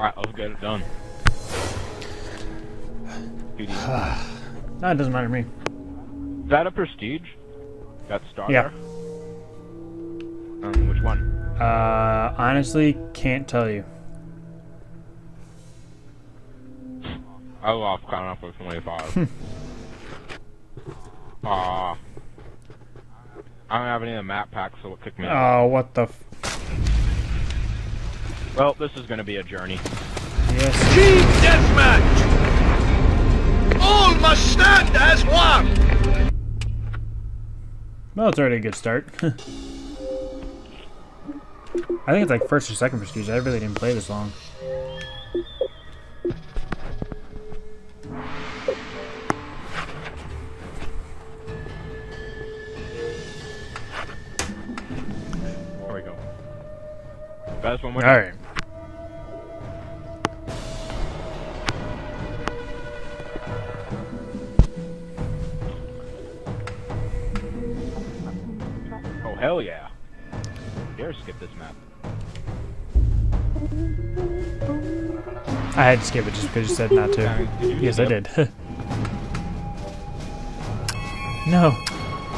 Alright, let's get it done. Dude, No, it doesn't matter to me. Is that a prestige? That starter? Yeah. Um, which one? Uh, honestly, can't tell you. I lost count up with 25. Aw. I don't have any of the map packs, so it kicked me out. Oh, what the? F Well, this is gonna be a journey. yes. Team deathmatch! All must stand as one! Well, it's already a good start. I think it's like first or second prestige. I really didn't play this long. There we go. Best one All more. Hell yeah. Dare skip this map. I had to skip it just because you said not to. Yes, I did. no.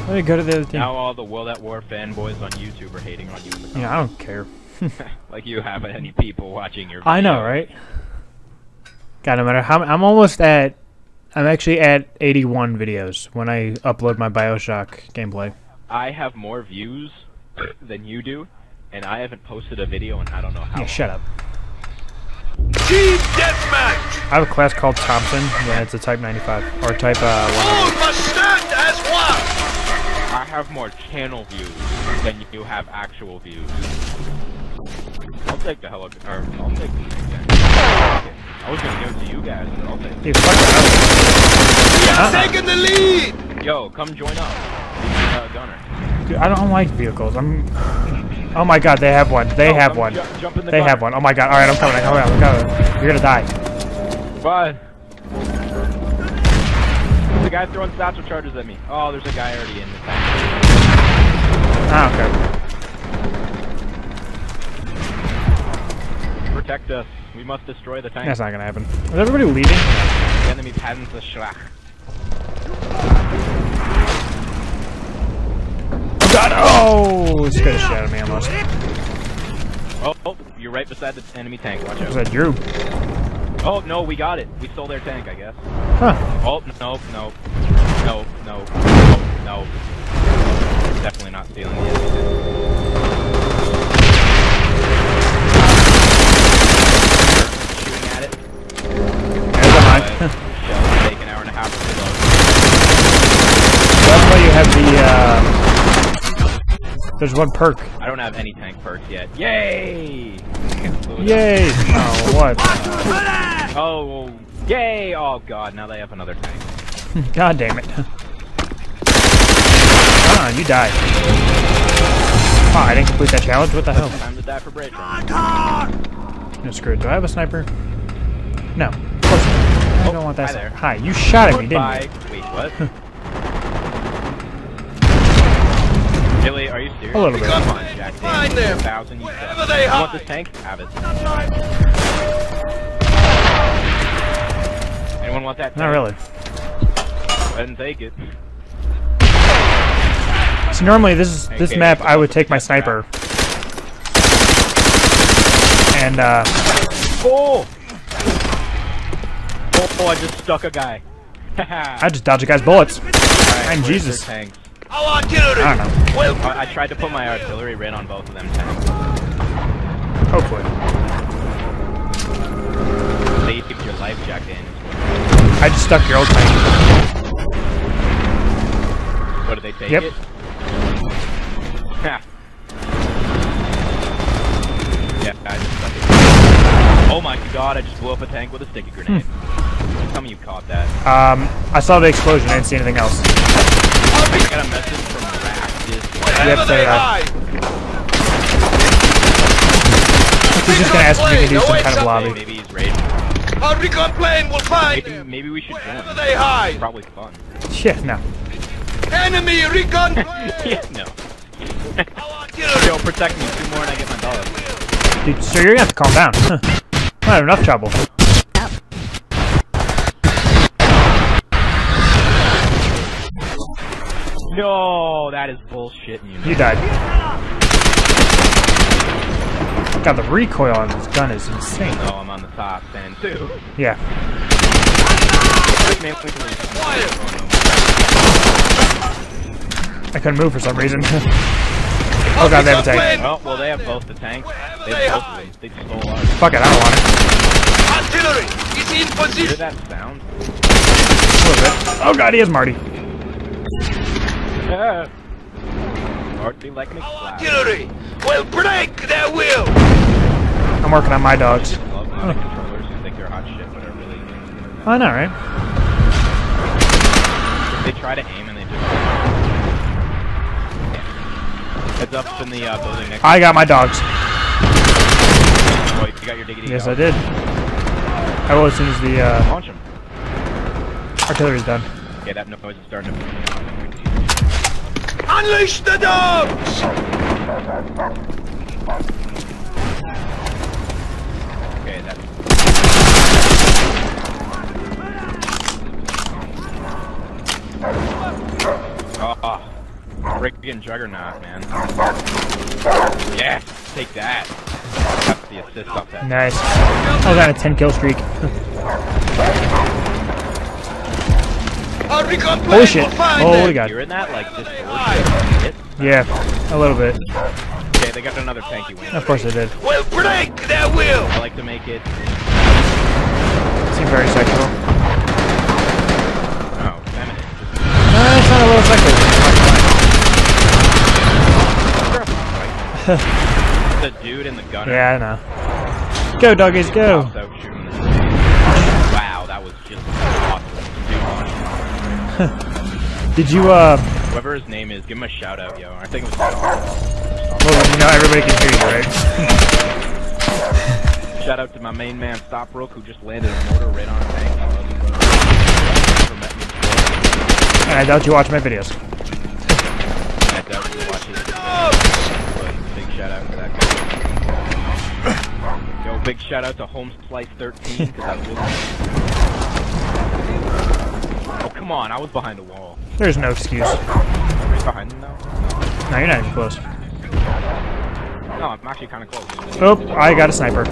Let me go to the other thing. Now all the World at War fanboys on YouTube are hating on you in the. Yeah, I don't care. like you have any people watching your I know, right? God, no matter how I'm almost at, I'm actually at 81 videos when I upload my Bioshock gameplay. I have more views than you do, and I haven't posted a video in I don't know how Yeah, long. shut up. Team deathmatch! I have a class called Thompson. and it's a Type 95 or Type uh, 100. All must stand as one! I have more channel views than you have actual views. I'll take the helicopter. I'll take the thing. I was gonna give it to you guys, but I'll take it. Dude, fuck that. Uh-uh. Taking the lead! Yo, come join up. Uh, Gunner. I don't like vehicles. I'm. Oh my god, they have one. They Yo, have one. jump the They have one. Oh my god. Alright, I'm coming. I'm coming. I'm coming. You're gonna die. Bye. The guy throwing satchel charges at me. Oh, there's a guy already in the tank. Ah, don't care. Protect us. We must destroy the tank. That's not gonna happen. Is everybody leaving? The enemy patents the Schlach. God. Oh! It scared the shit out of me almost. Oh, oh, you're right beside the enemy tank. Watch Was out. that Drew? Oh, no, we got it. We stole their tank, I guess. Huh. Oh, no, no. No, no, no, no. Definitely not stealing the enemy tank. Shooting at it. There's a But mine. shell's take an hour and a half to reload. That's why you have the, uh... There's one perk. I don't have any tank perks yet. Yay! Yay! Oh, what? Oh, yay! Oh god, now they have another tank. God damn it. Ah, you died. Oh, I didn't complete that challenge? What the hell? Time to die for Bridge. No, screw it. Do I have a sniper? No. Of course not. I don't want that. hi. Hi, you shot at me, didn't you? Wait, what? Billy, are you serious? A little bit. Come on, Jack. Find them. Thousand. Wherever they You want hide. this tank? Have it. Anyone want that? Not really. Go ahead and take it. So normally this is this Okay, map I would take my the sniper. And uh Oh! Oh, I just stuck a guy. I just dodge a guy's bullets. Alright, I'm Jesus. tanks? Our artillery! I don't know. Well, I, I tried to put my artillery right on both of them tanks. Hopefully. Saved your life, Jack Daniels. I just stuck your old tank. What did they take Yep. it? Ha. yeah, I just stuck it. Oh my god, I just blew up a tank with a sticky grenade. Tell me you caught that. Um I saw the explosion, I didn't see anything else. I got a message from Raft. Yep, so they did He's just gonna ask if we can do No, some kind of something. lobby. Maybe he's raging. Our recon plane will find Maybe, them! maybe we should Wherever join. they hide! Probably fun. Yeah, no. Enemy recon plane! yeah, no. Our artillery! Yo, protect me. Two more and I get my dollar. Dude, sir, you're gonna have to calm down. Come I have enough trouble. No, that is bullshit. and You You died. God, the recoil on this gun is insane. Oh, I'm on the top then too. Yeah. Mainly for the- I couldn't move for some reason. oh god, they have a tank. Oh, well, they have both the tanks. They have both of them. They stole ours. Fuck it, I don't want it. Artillery is in Hear position. that sound? A little bit. Oh god, he is Marty. Yeah. Like an. Artillery will break their will. I'm working on my dogs. I love mounted controllers who think they're hot shit, but are really. I know, right? They try to aim and they just. Heads up in the uh, building next. I got my dogs. Oh, you got your diggity. Yes, dog. I did. I will as soon as the uh, Launch him. artillery's done. Okay, that noise is starting to. Unleash the dogs. Okay, that's. Oh, freaking juggernaut, man. Yeah, take that. That's the assist off that. Nice. I on a 10 kill streak. Holy shit. will find Holy them. god. Hearing that, like, just? Yeah, a little bit. Okay, they got another tanky wing. Of course I did. Will break that will. I like to make it. Seemed very sexual. Oh, feminine. Just Uh, it's not a little sexual. the dude in the gunner. Yeah, I know. Go, doggies, go. Did you, uh, whoever his name is, give him a shout out, yo. I think it was. well, you know everybody can hear you, right? Shout out to my main man Stopbrook who just landed a mortar right on a tank. I love you, bro. Never met me before. And I doubt you watch my videos. I doubt you watch his but big shout out to that guy. Yo, big shout out to Home Slice 13 because I was come on, I was behind a wall. There's no excuse. Right behind him now? No, you're not even close. No, I'm actually kind of close. Oh, I got a sniper.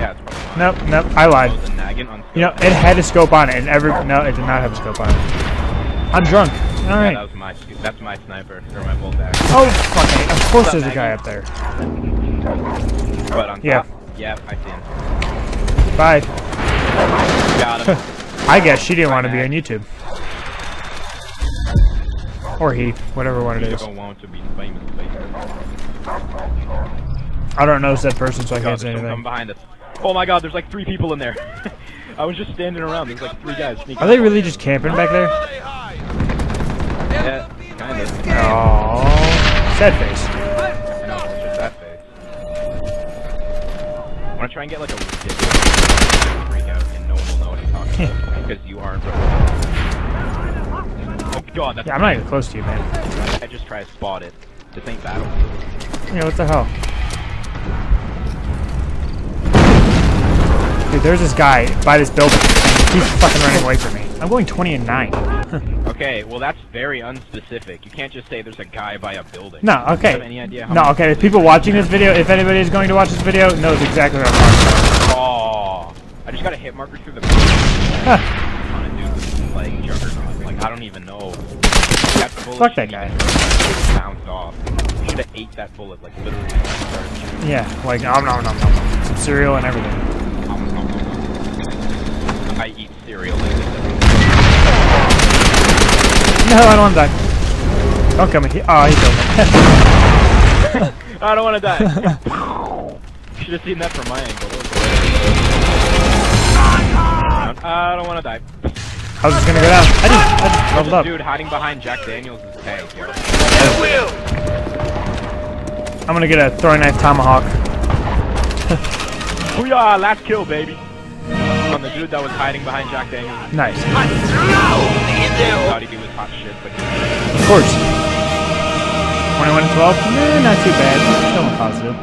Yeah. Nope, nope, I lied. The. You know, it had a scope on it, and every no, it did not have a scope on it. I'm drunk. All Yeah, that was my. That's my sniper or my bolt action. Oh, fuck it. Of course there's a guy up there. But on Yeah. top, yeah, I see him. Bye. Got him. I guess she didn't want to be on YouTube. Or he, whatever one it is. don't want to be famous, famous. I don't know said person, so I can't say anything. behind us. Oh my god, there's like three people in there. I was just standing around. There's like three guys sneaking. Are they really just camping back there? Yeah, kind of. Oh, sad face. No, it's just that face. I want to try and get like a because you aren't. Oh god, that's. Yeah, I'm not even close to you, man. I just try to spot it. This ain't battle. Yeah, what the hell? Dude, there's this guy by this building. He's fucking running away from me. I'm going 20 and 9. Okay, well that's very unspecific. You can't just say there's a guy by a building. no, you have okay. any idea No, okay. People watching this video, if anybody is going to watch this video, knows exactly what I'm talking Oh, I just got a hit marker through the on a dude with like juggernaut. Like I don't even know. That Fuck that guy. Bounced off. Should have ate that bullet like literally. I started shooting. yeah, like nom nom nom nom. Some cereal and everything. Nom, nom, nom. I eat cereal. Like. No, I don't want to die. Don't kill me. He- Oh, he killed me. I don't want to die. Should have seen that from my angle. Uh, I don't want to die. I was just gonna go down. I just, I just leveled up. dude hiding behind Jack Daniels' tank. Yo. Their. I'm gonna get a throwing knife tomahawk. Booyah! Last kill, baby. On the dude that was hiding behind Jack Daniels. Nice. And drown in their Thought he was hot shit, but Of course. 21 and 12? Nah, not too bad. Still positive.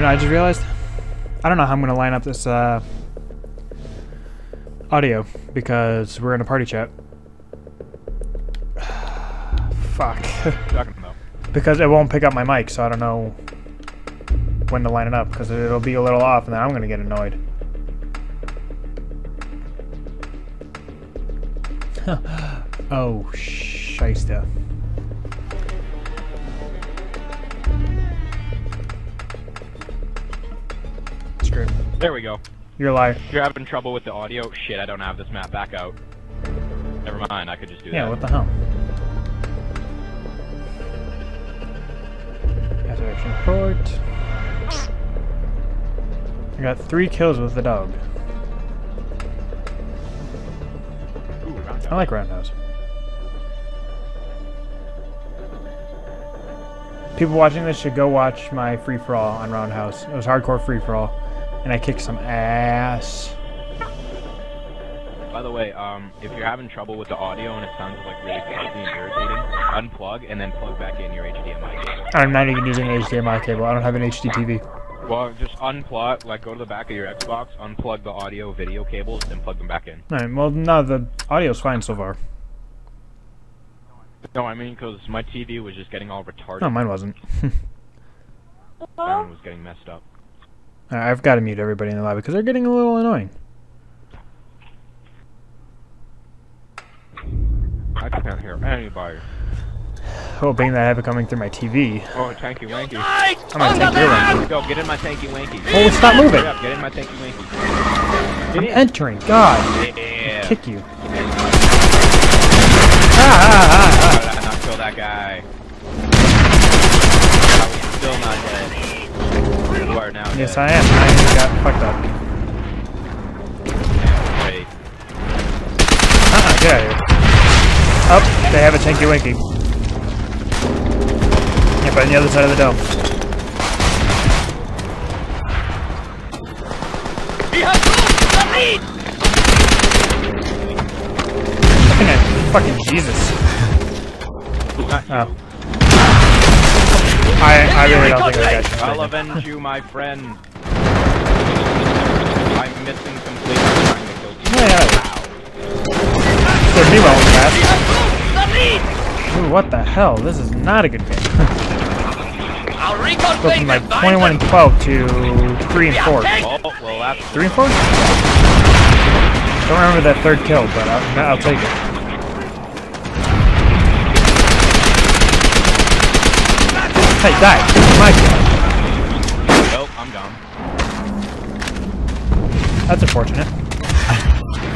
I just realized? I don't know how I'm gonna line up this uh, audio because we're in a party chat. Fuck. Because it won't pick up my mic, so I don't know when to line it up because it'll be a little off and then I'm gonna get annoyed. oh, shyster. Screwed. There we go. You're. If you're having trouble with the audio, shit, I don't have this map back out. Never mind, I could just do Yeah, that. Yeah, what the hell? Action report. I got three kills with the dog. Ooh, I like Roundhouse. People watching this should go watch my free for all on Roundhouse. It was hardcore free for all, and I kicked some ass. By the way, um, if you're having trouble with the audio and it sounds like really fuzzy and irritating, unplug and then plug back in your HDMI cable. I'm not even using an HDMI cable. I don't have an HD TV. Well, just unplug, like go to the back of your Xbox, unplug the audio video cables, and plug them back in. All right. Well, no, the audio's fine so far. No, I mean because my TV was just getting all retarded. No, mine wasn't. Sound was getting messed up. Alright, I've got to mute everybody in the lobby because they're getting a little annoying. I can't hear anybody. Hoping that I have it coming through my TV. Oh, tanky wanky. Right! I'm gonna take your one. Go, get in my tanky wanky. Oh, stop moving! Hurry up, get in my tanky wanky. I'm entering. God, Yeah. kick you. Ah, ah, ah, How did I not kill that guy? I'm still not dead. You are now. Yes, dead. I am. I got fucked up. Great. Uh-uh, get out of here. Oh, they have a tanky winky. Yep, on the other side of the dome. Have moved the lead! Fucking Jesus. Oh. I, I really don't think I got you. I'll avenge you, my friend. I'm missing completely trying to kill you. Yeah, yeah. There's me rolling We fast. have moved the lead! Ooh, what the hell? This is not a good game. Our recon Go from like 21 and 12 to 3 and 4. Oh, well, that's 3 and 4? Don't remember that third kill, but I'll, I'll take it. Hey, die! My kill. Nope, I'm gone. That's unfortunate.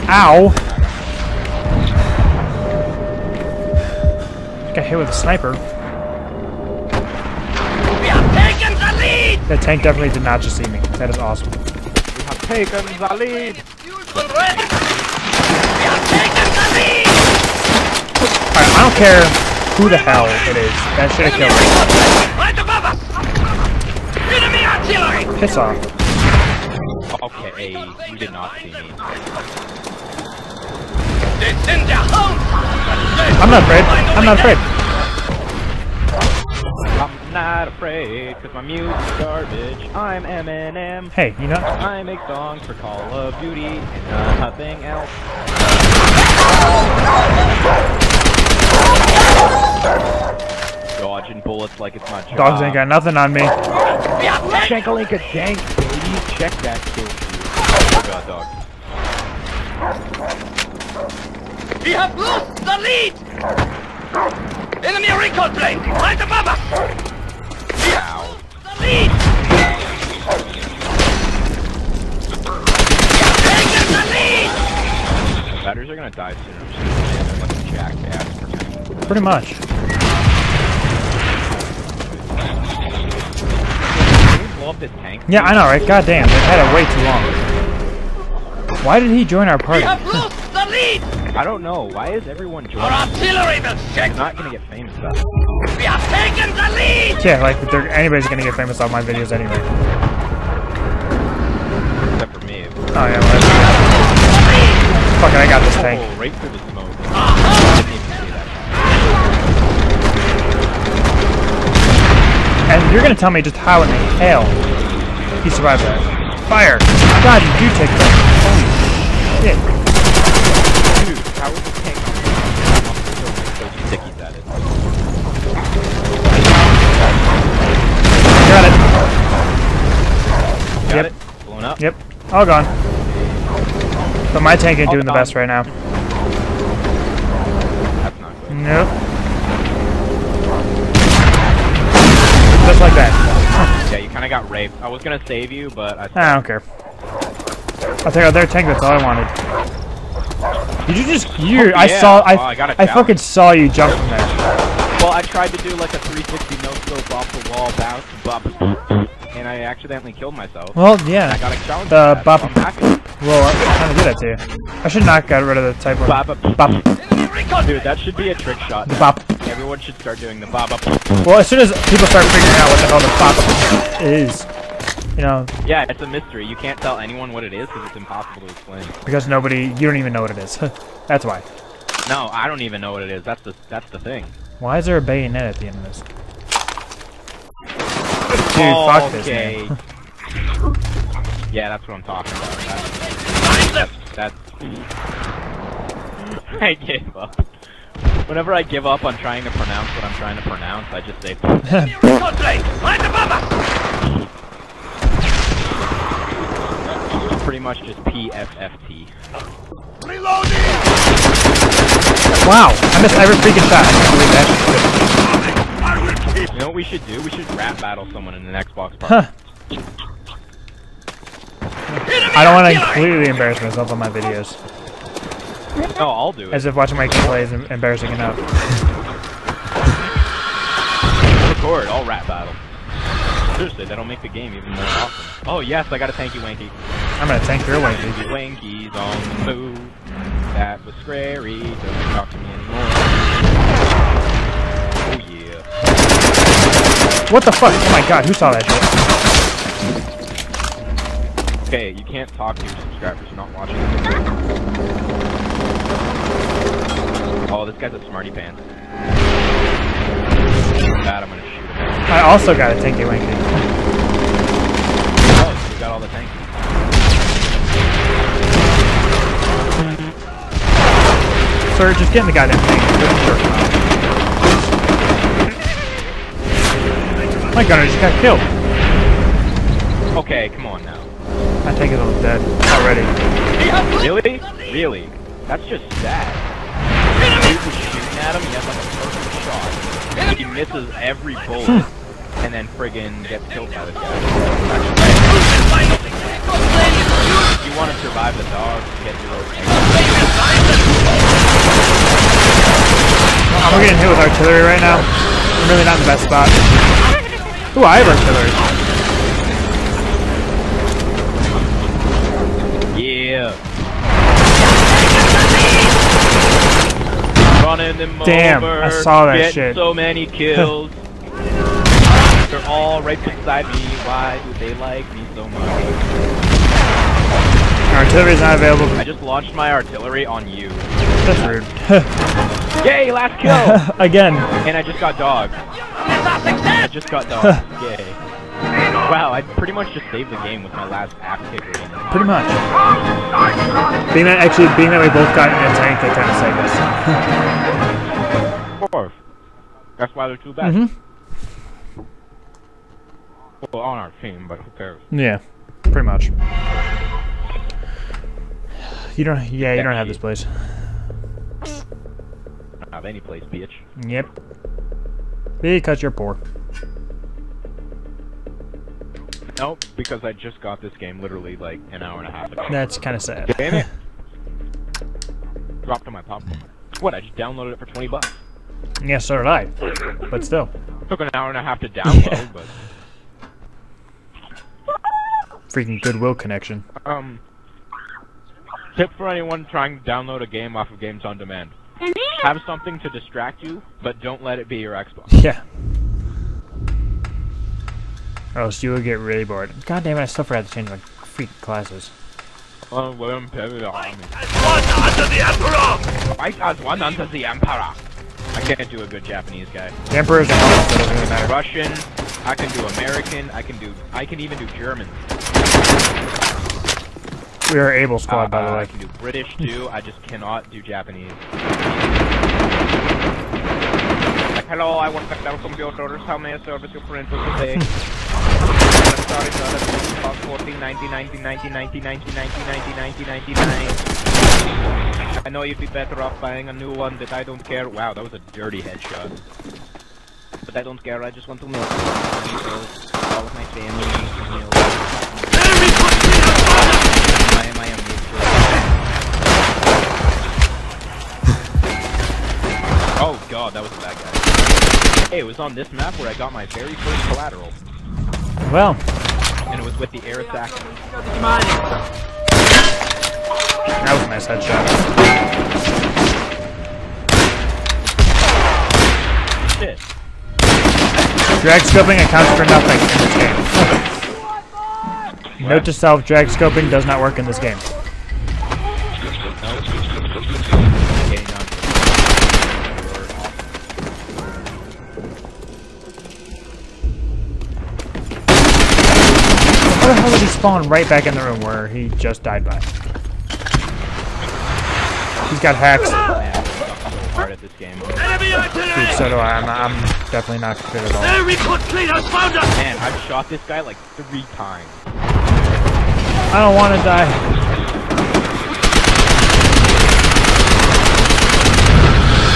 Ow! Got hit with a sniper. We have taken the lead! That tank definitely did not just see me. That is awesome. We have taken the lead. We have taken the lead! Alright, I don't care who the hell it is. That should have Enemy killed me. Enemy artillery! Piss off. Okay, you did not see me. It's in their home! I'm not afraid. I'm not afraid. I'm not afraid, cause my music's garbage. I'm Eminem. Hey, you know, I make songs for Call of Duty and nothing else. Dodging bullets like it's my job. dogs ain't got nothing on me. We have taken... Shankalinka dank, baby. Check that skill. Oh god, dog. We have lost the lead! Enemy recon plane right above us! We have lost the lead! We the lead! Batteries are gonna die soon. I'm just gonna say they're like a jackass. Pretty much. Blow up this tank? Yeah, I know, right? God damn, they've had it way too long. Why did he join our We party? have lost the lead! I don't know. Why is everyone joining? Our joining? artillery will check! I'm not gonna get famous though. We have taken the lead! Yeah, like they're, anybody's gonna get famous on my videos anyway. Except for me. Oh yeah, well, that's- fuck it, I got this tank. Oh, right you're gonna tell me just how in the hell He survived that. Fire! God, you do take that. Holy shit. Dude, how was this tank on so many stickies at it? Got it. Got Yep. it? Blown up? Yep. All gone. But my tank ain't doing the best right now. That's not good. Nope. Just like that. Yeah, you kind of got raped. I was gonna save you, but I. I don't care. I'll take out their tank, that's all I wanted. Did you just you Oh, I saw I Oh, I I fucking saw you jump from there. Well, I tried to do like a 360 no scope off the wall bounce, bop, and I accidentally killed myself. Well, And I yeah. got a challenge. Uh, the that, bop- so. Well, I'm trying to do that to you. I should not get rid of the type one. Bop, bop. Bop. Enemy recon Dude, that should be a trick shot. The bop. Everyone should start doing the bop. Well, as soon as people start figuring out what the hell the bop is, you know, Yeah, it's a mystery. You can't tell anyone what it is because it's impossible to explain. because nobody, you don't even know what it is. That's why. No, I don't even know what it is. That's the that's the thing. Why is there a bayonet at the end of this? Dude, fuck this, okay. man. yeah, that's what I'm talking about. That's, that's, that's I give up. Whenever I give up on trying to pronounce what I'm trying to pronounce, I just say Enemy recon plane! Right above us! pretty much just PFFT. Reloading! Wow, I missed every freaking shot. I can't believe that. I will keep You know what we should do? We should rap battle someone in an Xbox party. Huh. I don't want to completely embarrass myself on my videos. No, I'll do it. As if watching my gameplay is embarrassing enough. Record, I'll rap battle. Seriously, that'll make the game even more awesome. Oh yes, I got a tanky wanky. I'm gonna tank your. Wanky wanky's on the move. That was scary. Don't talk to me anymore. Oh yeah. What the fuck? Oh my god, who saw that shit? Okay, you can't talk to your subscribers. You're not watching. Oh, this guy's a smarty pants. Bad, I'm gonna shoot him. I also got a tanky wanky. Oh, so we got all the tankies. Sir, just get in the goddamn tank. Sure. My gunner just got killed. Okay, come on now. I think is almost dead already. Really? Really? That's just sad. Dude was shooting at him, he has like a perfect shot. He misses every bullet, and then friggin' gets killed by this guy. You want to survive the dogs, get your I'm getting hit with artillery right now. I'm really not in the best spot. Ooh, I have artillery. Running them Damn, over. I saw that getting shit. so many kills. They're all right beside me. Why do they like me so much? Artillery's not available. I just launched my artillery on you. That's rude. Yay, last kill! Again. and I just got dogged. I just got dogged. Yay. Wow, I pretty much just saved the game with my last app kicker. Pretty much. Being that actually, being that we both got in a tank, that kind of saved us. Fourth. That's why they're too bad. Mm-hmm. Well, on our team, but who cares? Yeah, pretty much. You don't. Yeah, you don't have this place. I don't have any place, bitch. Yep. Because you're poor. Nope, because I just got this game literally like an hour and a half ago. That's kind of sad. Damn it! Dropped on my popcorn. What? I just downloaded it for 20 bucks. Yeah, so did I. But still. Took an hour and a half to download, Yeah. but Freaking Goodwill connection. um. Tip for anyone trying to download a game off of Games on Demand: Have something to distract you, but don't let it be your Xbox. Yeah. Or else you will get really bored. God damn it, I still forgot to change my freaking classes. Oh, William Perry the army. one under the Emperor! Fight as one under the Emperor. I can't do a good Japanese guy. The Emperor's a helmet, so it doesn't really matter. Russian, I can do American. I can do. I can even do German. We are able squad, by the Uh, I can do British too. I just cannot do Japanese. Like, hello, I want to better computers. How may I service your printer today? I know you'd be better off buying a new one that I don't care. Wow, that was a dirty headshot. But I don't care, I just want to know. All of my family, you Oh god, that was a bad guy. Hey, it was on this map where I got my very first collateral. Well, And it was with the air attack. that was a nice headshot. Shit. Drag scoping accounts for nothing in this game. Note to self, drag scoping does not work in this game. How the hell did he spawn right back in the room where he just died by? He's got hacks. Oh, man, I suck so hard at this game. Dude, so do I. I'm, I'm definitely not good at all. Air recon fleet has found us! Man, I've shot this guy like three times. I don't want to die.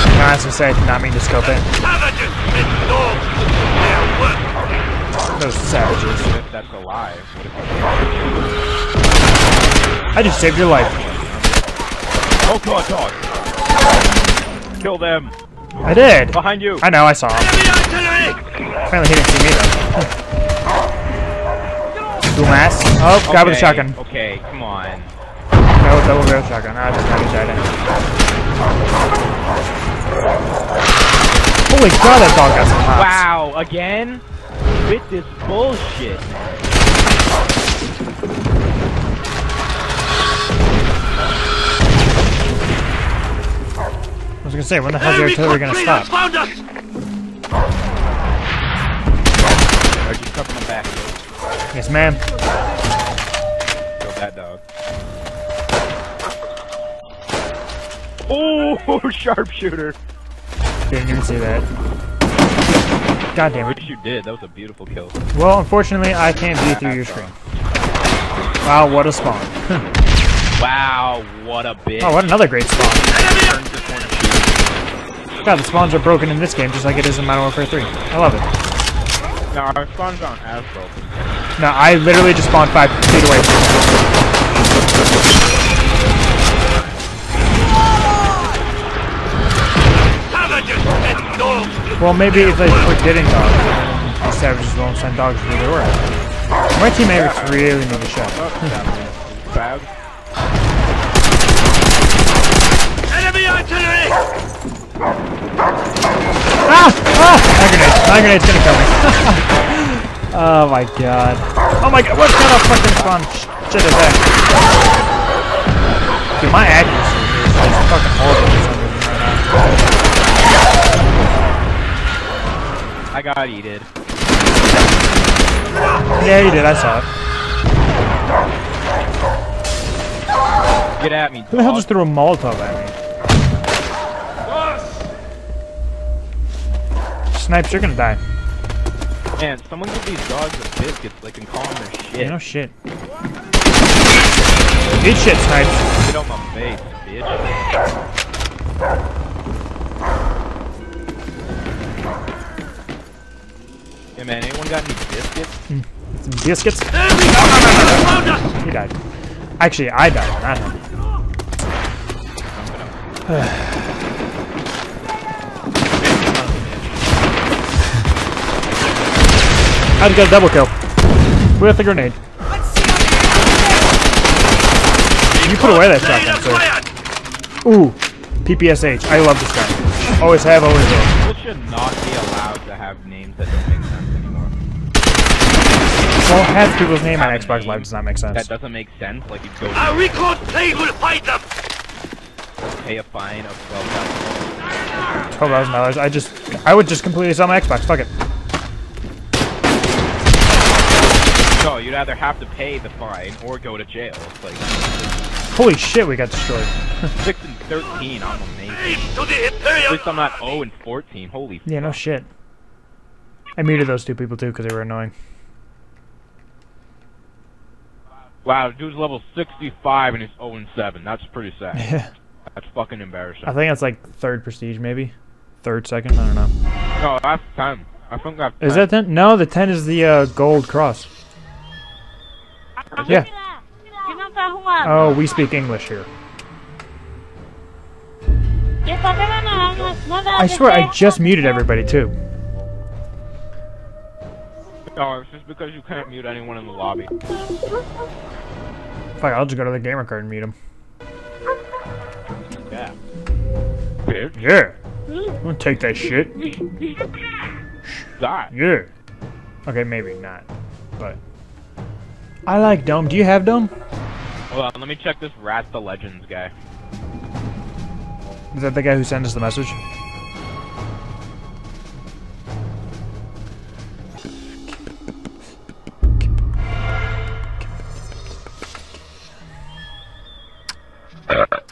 Can I honestly say I did not mean to scope it. Those savages. That's a lie? What if I just saved your life. Oh god, dog! Kill them! I did. Behind you! I know, I saw him. Apparently he didn't see me though. Boom ass. Oh, guy with a shotgun. Okay, come on. No, double barrel shotgun. Ah, just not died in. Holy god, that dog got some hops. Wow, again? With this bullshit. I was gonna say, when the hell's the Air artillery recon gonna stop? found us! Or just cover my back. Yes, ma'am. Kill that dog. Oh, sharpshooter! Didn't even see that. God damn I it. wish you did. That was a beautiful kill. Well, unfortunately, I can't view through your screen. Wow, what a spawn. Wow, what a bitch. oh, what another great spawn. Enemy Turns this one to shoot. God, the spawns are broken in this game just like it is in Modern Warfare 3. I love it. No, our spawns aren't as broken. No, I literally just spawned five feet away from you. Well, maybe if they quit getting dogs, then the savages won't send dogs where they were. My teammates really need a shot. Bad. Enemy artillery! Ah! Ah! Hand grenade. Hand grenade's gonna kill me. oh my god. Oh my god, what kind of fucking spawn shit is that? Dude, my accuracy is just fucking horrible for some reason right now. I got eated. Yeah, you did, I saw it. Get at me, Who the hell just threw a Molotov at me? Snipes, you're gonna die. Man, someone give these dogs a biscuit so they can calm their shit. Yeah, no shit. Eat shit, Snipes. Get on my face, bitch. Yeah, man, anyone got any biscuits? Some biscuits. Has found us! He died. Actually, I died, not him. I just got a double kill. With a grenade. You put away that shotgun, sir. Ooh. PPSH. I love this guy. Always have, always will. People should not be allowed to have names that don't make sense. Well, half people's name on Xbox Live does not make sense. That doesn't make sense. Like you go Our recon fleet will fight them! pay a fine of twelve thousand. Twelve thousand dollars. I just, I would just completely sell my Xbox. Fuck it. No, you'd either have to pay the fine or go to jail. It's like Holy shit, we got destroyed. six and thirteen. I'm amazing. At least I'm not zero and fourteen. Holy. Yeah, no shit. I muted those two people too because they were annoying. Wow, dude's level 65 and he's 0 and 7. That's pretty sad. Yeah. That's fucking embarrassing. I think that's like third prestige, maybe. Third, second, I don't know. No, that's 10. I think that's 10. Is that 10? No, the 10 is the uh, gold cross. Yeah. Oh, we speak English here. I swear, I just muted everybody too. No, it's just because you can't mute anyone in the lobby. Fuck, I'll just go to the gamer card and mute him. Yeah. Bitch. Yeah. I'm gonna take that shit. Die. Yeah. Okay, maybe not. But. I like Dome. Do you have Dome? Hold on, let me check this Rat the Legends guy. Is that the guy who sent us the message?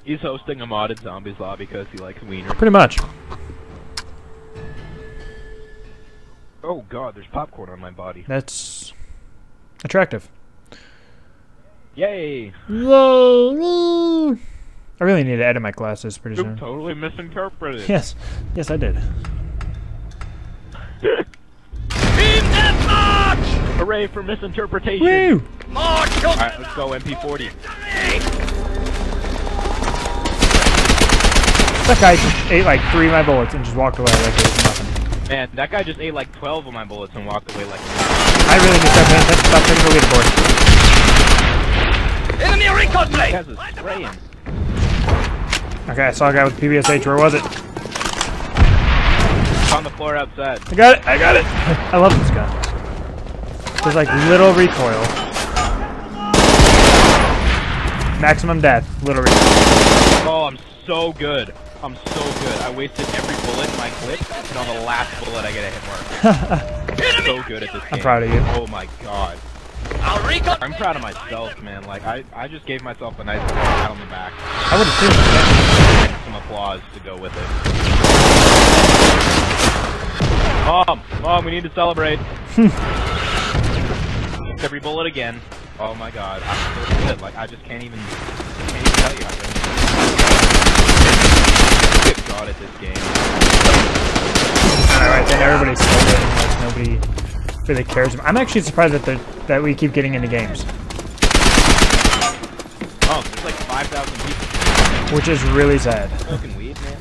He's hosting a modded zombies lobby because he likes wiener. Pretty much. Oh god, there's popcorn on my body. That's attractive. Yay! I really need to edit my glasses pretty You soon. totally misinterpreted. Yes, yes, I did. Team Deathmatch! Hooray for misinterpretation! Woo! March Alright, let's go MP40. That guy just ate like three of my bullets and just walked away like it was nothing. Man, that guy just ate like 12 of my bullets and walked away like I really need to start paying attention. Stop taking the leaderboard. Enemy recon That plane! guy's a spraying. Okay, I saw a guy with PPSH. Where was it? It's on the floor outside. I got it. I got it. I love this gun. There's like little recoil. Maximum death. Little recoil. Oh, I'm so good. I'm so good. I wasted every bullet in my clip, and on the last bullet I get a hit mark. I'm so good at this game. I'm proud of you. Oh my god. I'm proud of myself, man. Like, I, I just gave myself a nice pat on the back I would have too. some applause to go with it. Mom! Mom, we need to celebrate. every bullet again. Oh my god. I'm so good. Like, I just can't even, can't even tell you how good I'm good god at this game. Alright, then everybody's still winning. Like nobody really cares. I'm actually surprised that that we keep getting into games, Oh, there's like 5,000 people which is really sad. smoking weed, man.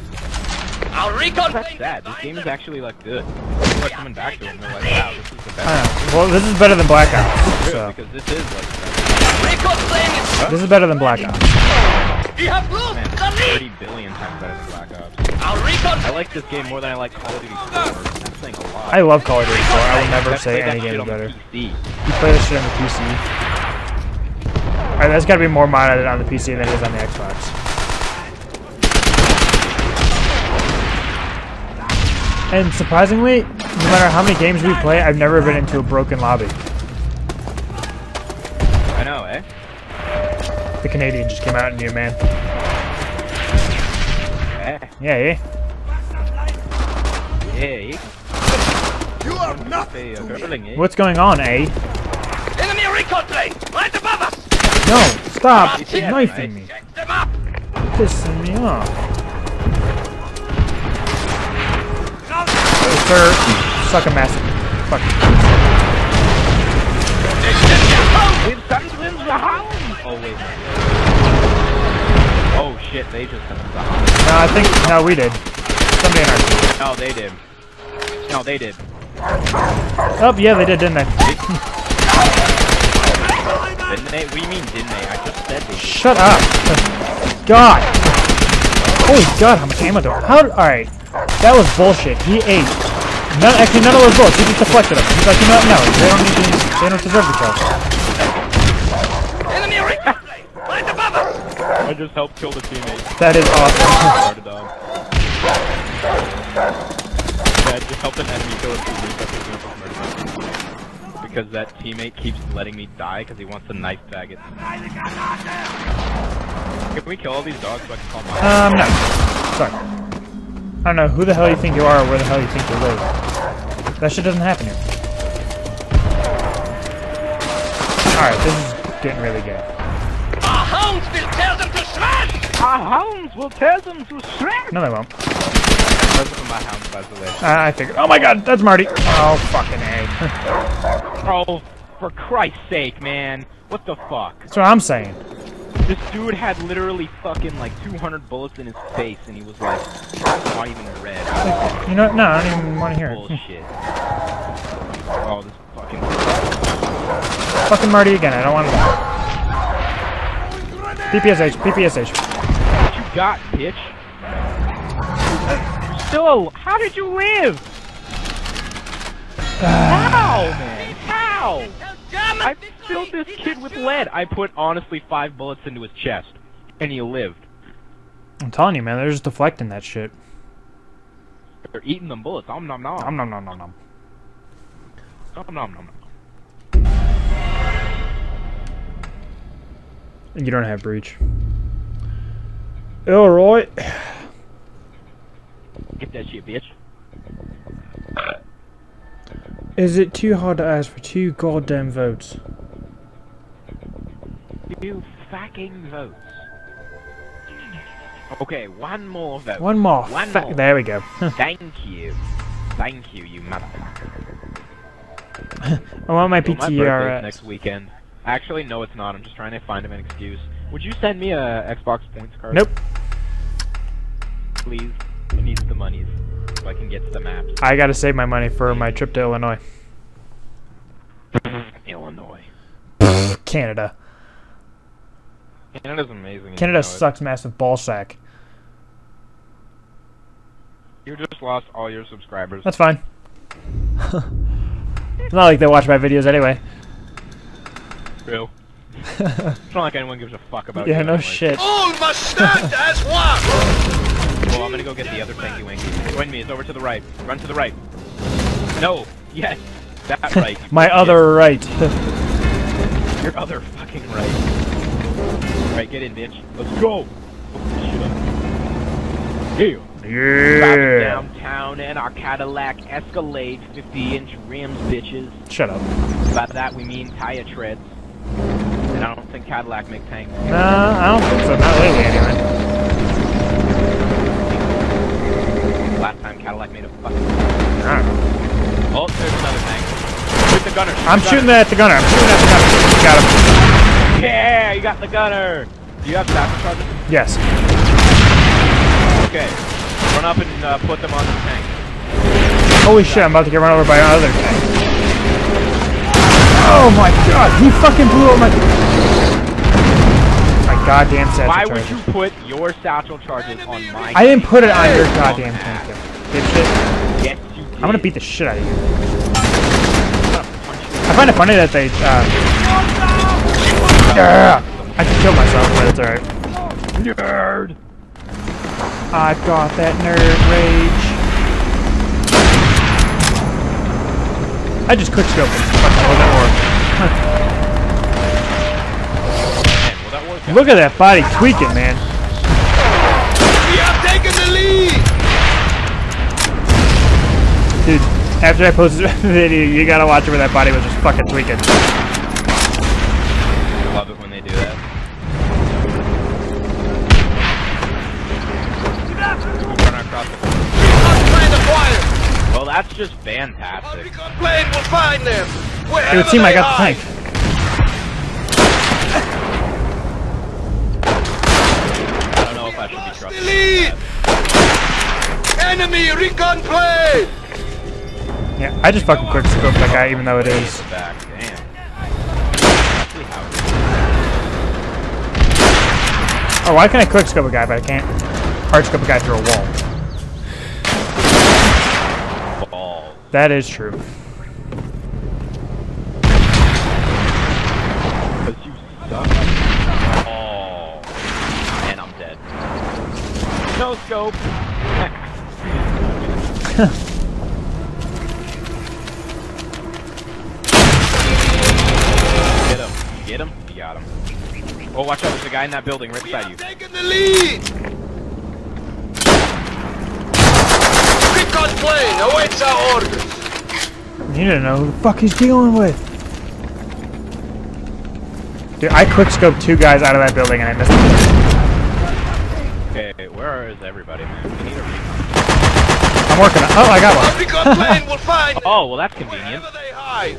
Our recon That's sad. This game is actually like good. People are coming back to it and they're like, wow, this is the I best. don't know. Well, this is better than Black Ops. True, So because this is like the best. Recon plane is... this is better than Black Ops. We have lost Man, the lead! 30 billion times better than Black Ops. Our recon I like this game more than I like Call of Duty 4. That's saying a lot. I love Call of Duty 4. I will never say any game is better. You play this shit on the PC. Alright, that's gotta be more modded on the PC than it is on the Xbox. And surprisingly, no matter how many games we play, I've never been into a broken lobby. I know, eh? The Canadian just came out in you, man. Eh? Yeah, yeah. Yeah, You are you not... say a eh? What's going on, eh? Enemy recon plane! Right above us! No, stop It's here, knifing me. Check them up! Pissing me off. Oh, sir, suck a massive. Fuck. We've Oh. Shit, they just us the. No, I think no, we did. Somebody in our team. No, they did. No, they did. Oh, yeah, they did, didn't they? Didn't they? What do you mean, didn't they? I just said they did. Shut up. God. Holy God, how much ammo do I? How? All right, that was bullshit. He ate. None, actually, none of those bullets. He just deflected them. He's like, you know, what? no, they don't need to. They don't deserve the kill. Enemy recon plane! Right above us! I just helped kill the teammate. That is awesome. Yeah, I just helped an enemy kill a teammate. That's what we murdered. because that teammate keeps letting me die because he wants to knife faggot. Can we kill all these dogs so I can call mine? Um, no. Sorry. I don't know who the hell you think you are or where the hell you think you live. That shit doesn't happen here. Alright, this is getting really good. Our hounds will tear them to shreds! Our hounds will tear them to shreds! No, they won't. Those are my hounds, by the way. Uh, I figured. Oh my god, that's Marty. Oh, fucking A. Oh, for Christ's sake, man. What the fuck? that's what I'm saying. This dude had literally fucking like 200 bullets in his face and he was like, not even red. You know, no, I don't even want to hear it. Bullshit. Oh, this fucking. Fucking Marty again, I don't want to know. PPSH, PPSH. Got, bitch? Al- How did you live? How, man? How? I filled this kid with lead. I put honestly five bullets into his chest, and he lived. I'm telling you, man, they're just deflecting that shit. They're eating them bullets. Om nom nom. Om Nom nom nom nom nom. Nom nom nom. And you don't have breach. Alright. Get that shit, bitch. Is it too hard to ask for two goddamn votes? Two fucking votes. Okay, one more vote. One more. One more. There we go. Thank you. Thank you, you motherfucker. I want my PTR. next weekend. Actually, no, it's not. I'm just trying to find him an excuse. Would you send me a Xbox points card? Nope. Please. I need the monies so I can get some maps. I gotta save my money for my trip to Illinois. Illinois. Canada. Canada's amazing. Canada know it. sucks massive ball sack. You just lost all your subscribers. That's fine. it's not like they watch my videos anyway. True. It's not like anyone gives a fuck about you. yeah, no anyways. shit. All must stand as one! Well, I'm gonna go get the other tanky wanky. Join me. It's over to the right. Run to the right. No. Yes. That right. my shit. other right. Your other fucking right. Right, get in, bitch. Let's go. Shit up. Yeah. Driving yeah. downtown in our Cadillac Escalade 50-inch rims, bitches. Shut up. By that we mean tire treads. And I don't think Cadillac makes tanks. Nah, I don't think so. Not lately, anyway. Last time Cadillac made a fucking. I don't know. Oh, there's another tank. Shoot the gunner. shoot I'm the shooting gunner. at the gunner. I'm shooting at the gunner. Got him. Yeah, you got the gunner. Do you have sapper charges? Yes. Okay. Run up and uh, put them on the tank. Holy shit, I'm about to get run over by another tank. Oh my god, he fucking blew up my... My goddamn satchel Why charges. would you put your satchel charges on my? I didn't put it on your Dumbass. goddamn tank, dipshit. Yes, you did. I'm gonna beat the shit out of you. I'm gonna punch you. I find it funny that they, uh... Yeah! I just killed myself, but it's alright. Nerd. I've got that nerd rage. I just quick scoped him. Will that Man, will that work? work? Look at that body tweaking, man. We have taken the lead! Dude, after I posted the video, you gotta watch where that body was just fucking tweaking. Love it when they do that. Run across the. Not find the fire! Well, that's just Our fantastic. recon plane will find them! It Wherever would seem I got the hide. tank. I don't know if I should be The trusting. lead! Enemy recon plane! Yeah, I just fucking quick scoped that guy, even though it is. Back, damn. Oh, why can I quick scope a guy, but I can't hard scope a guy through a wall? That is true. Oh, and I'm dead. No scope. Get him. Get him. You got him. Oh, watch out. There's a guy in that building right beside you. Taking the lead. Recon plane awaits our orders. You don't know who the fuck he's dealing with. Dude, I quickscoped two guys out of that building and I missed them. Okay, where is everybody, man? We need a recon. I'm working on Oh, I got Our one. recon plane will find Oh, well that's convenient. wherever they hide.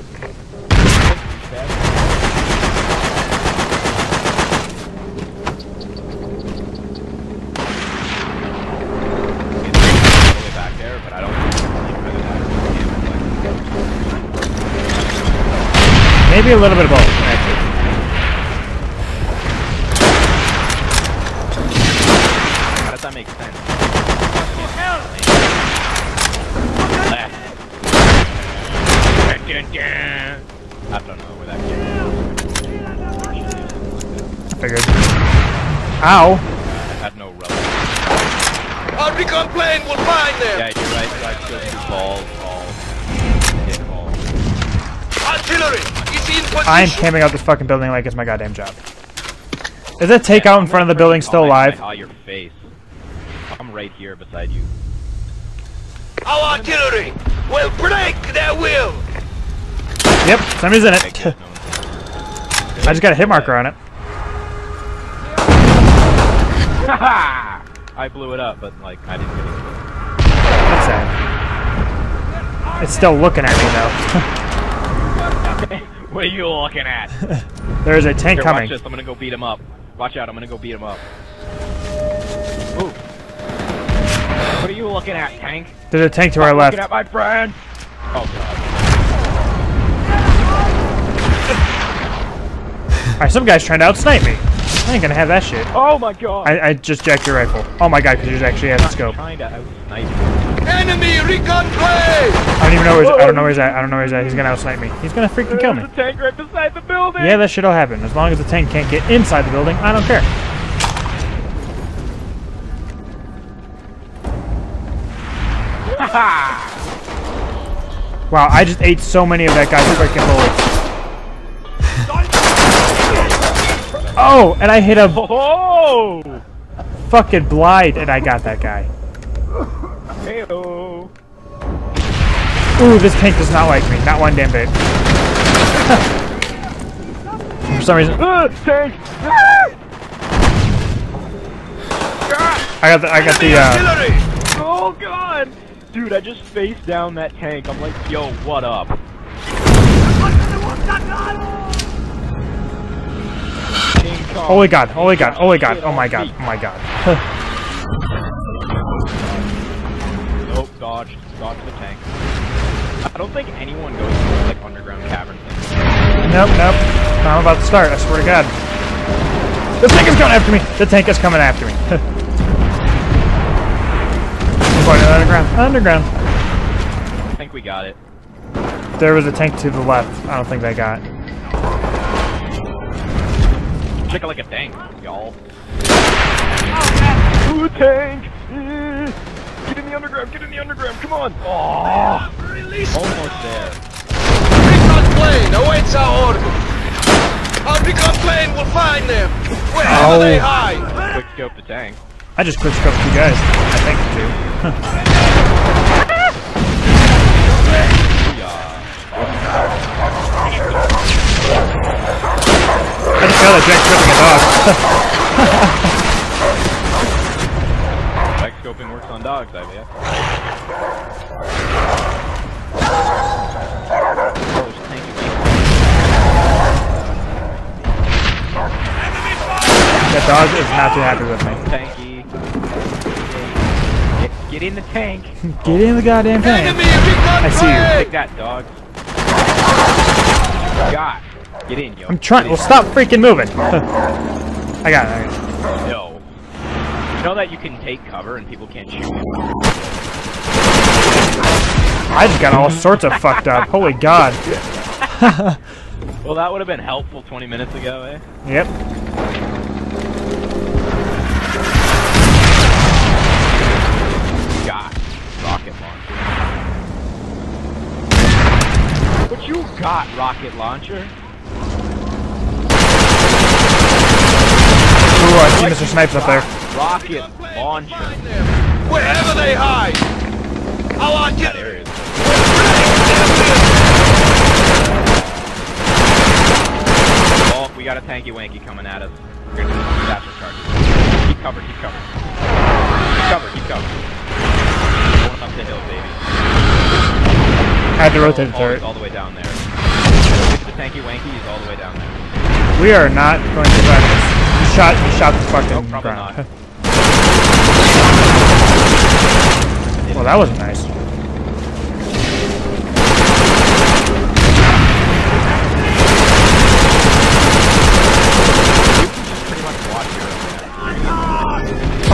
It's way back there, but I don't Maybe a little bit of both, actually. How does that make sense? Left. I don't know where that came I figured. Ow! Is in position. I'm camping out this fucking building like it's my goddamn job. Is that takeout in front of the building still I- I alive? saw your face. I'm right here beside you. Our artillery will break their will. Yep, somebody's in it. guess no I just got a hit marker on it. I blew it up, but like I didn't get it. That's sad. It's still looking at me what are you looking at? there is a tank Here, coming. watch this. I'm gonna go beat him up. Watch out. I'm gonna go beat him up. Ooh. What are you looking at, tank? There's a tank to our left. Looking at my friend. Oh god. Alright, some guy's trying to outsnipe me. I ain't gonna have that shit. Oh my god. I, I just jacked your rifle. Oh my god, because yours actually has a scope. trying to outsnipe Enemy recon plane. I don't even know where he's, I don't know where he's at. I don't know where he's at. He's gonna outsnipe me. He's gonna freaking you. kill me. There's a tank right beside the building. Yeah, that shit'll happen. As long as the tank can't get inside the building, I don't care. Wow, I just ate so many of that guy's freaking bullets. oh, and I hit a Oh. fucking blind, and I got that guy. Heyo. Ooh, this tank does not like me. Not one damn bit. For some reason, Ah, tank. I got the, I got the, uh. Oh god. Dude, I just faced down that tank. I'm like, yo, what up? Oh my god, oh my god, oh my god, oh my god, oh my god. Dodge, dodge the tank. I don't think anyone goes to this, like underground cavern thing. Nope, nope. I'm about to start, I swear to god. The tank is coming after me! The tank is coming after me. I'm going to the underground. Underground. I think we got it. There was a tank to the left. I don't think they got. Check it like a tank, y'all. Ooh, tank! Get in the underground, get in the underground, come on! Oh, Release almost there. recon plane awaits our orders. Our recon plane will find them wherever Ow. they oh. hide. Quick scope the tank. I just quick scoped two guys. I think two. Booyah. I just feel that Jack's ripping a dog. Back scoping works on dogs, I guess. There's a tank again. that dog is not too happy with me. Tanky. Get, get in the tank. Get in the goddamn Enemy tank. recon I see you. plane. Take that, dog. God. Get in, yo. I'm trying. Get Well, stop freaking moving. I got it. I got it. No. You know that you can take cover and people can't shoot you? I just got all sorts of fucked up. Holy god. Well, that would have been helpful 20 minutes ago, eh? Yep. Got rocket launcher. But you got rocket launcher. Whoa, I see Mr. Snipes up there. Rocket launcher. Wherever they hide! I want you! There. Oh, we got a tanky wanky coming at us. We're gonna do some disaster charges. Keep cover, keep cover. Keep cover, keep cover. Going up the hill, baby. I had to rotate oh, the Oh, turret. all the way down there. The tanky wanky, he's all the way down there. We are not going to survive this. You shot, you shot the fucking probably ground. not. well, that was nice. Pretty much watch here.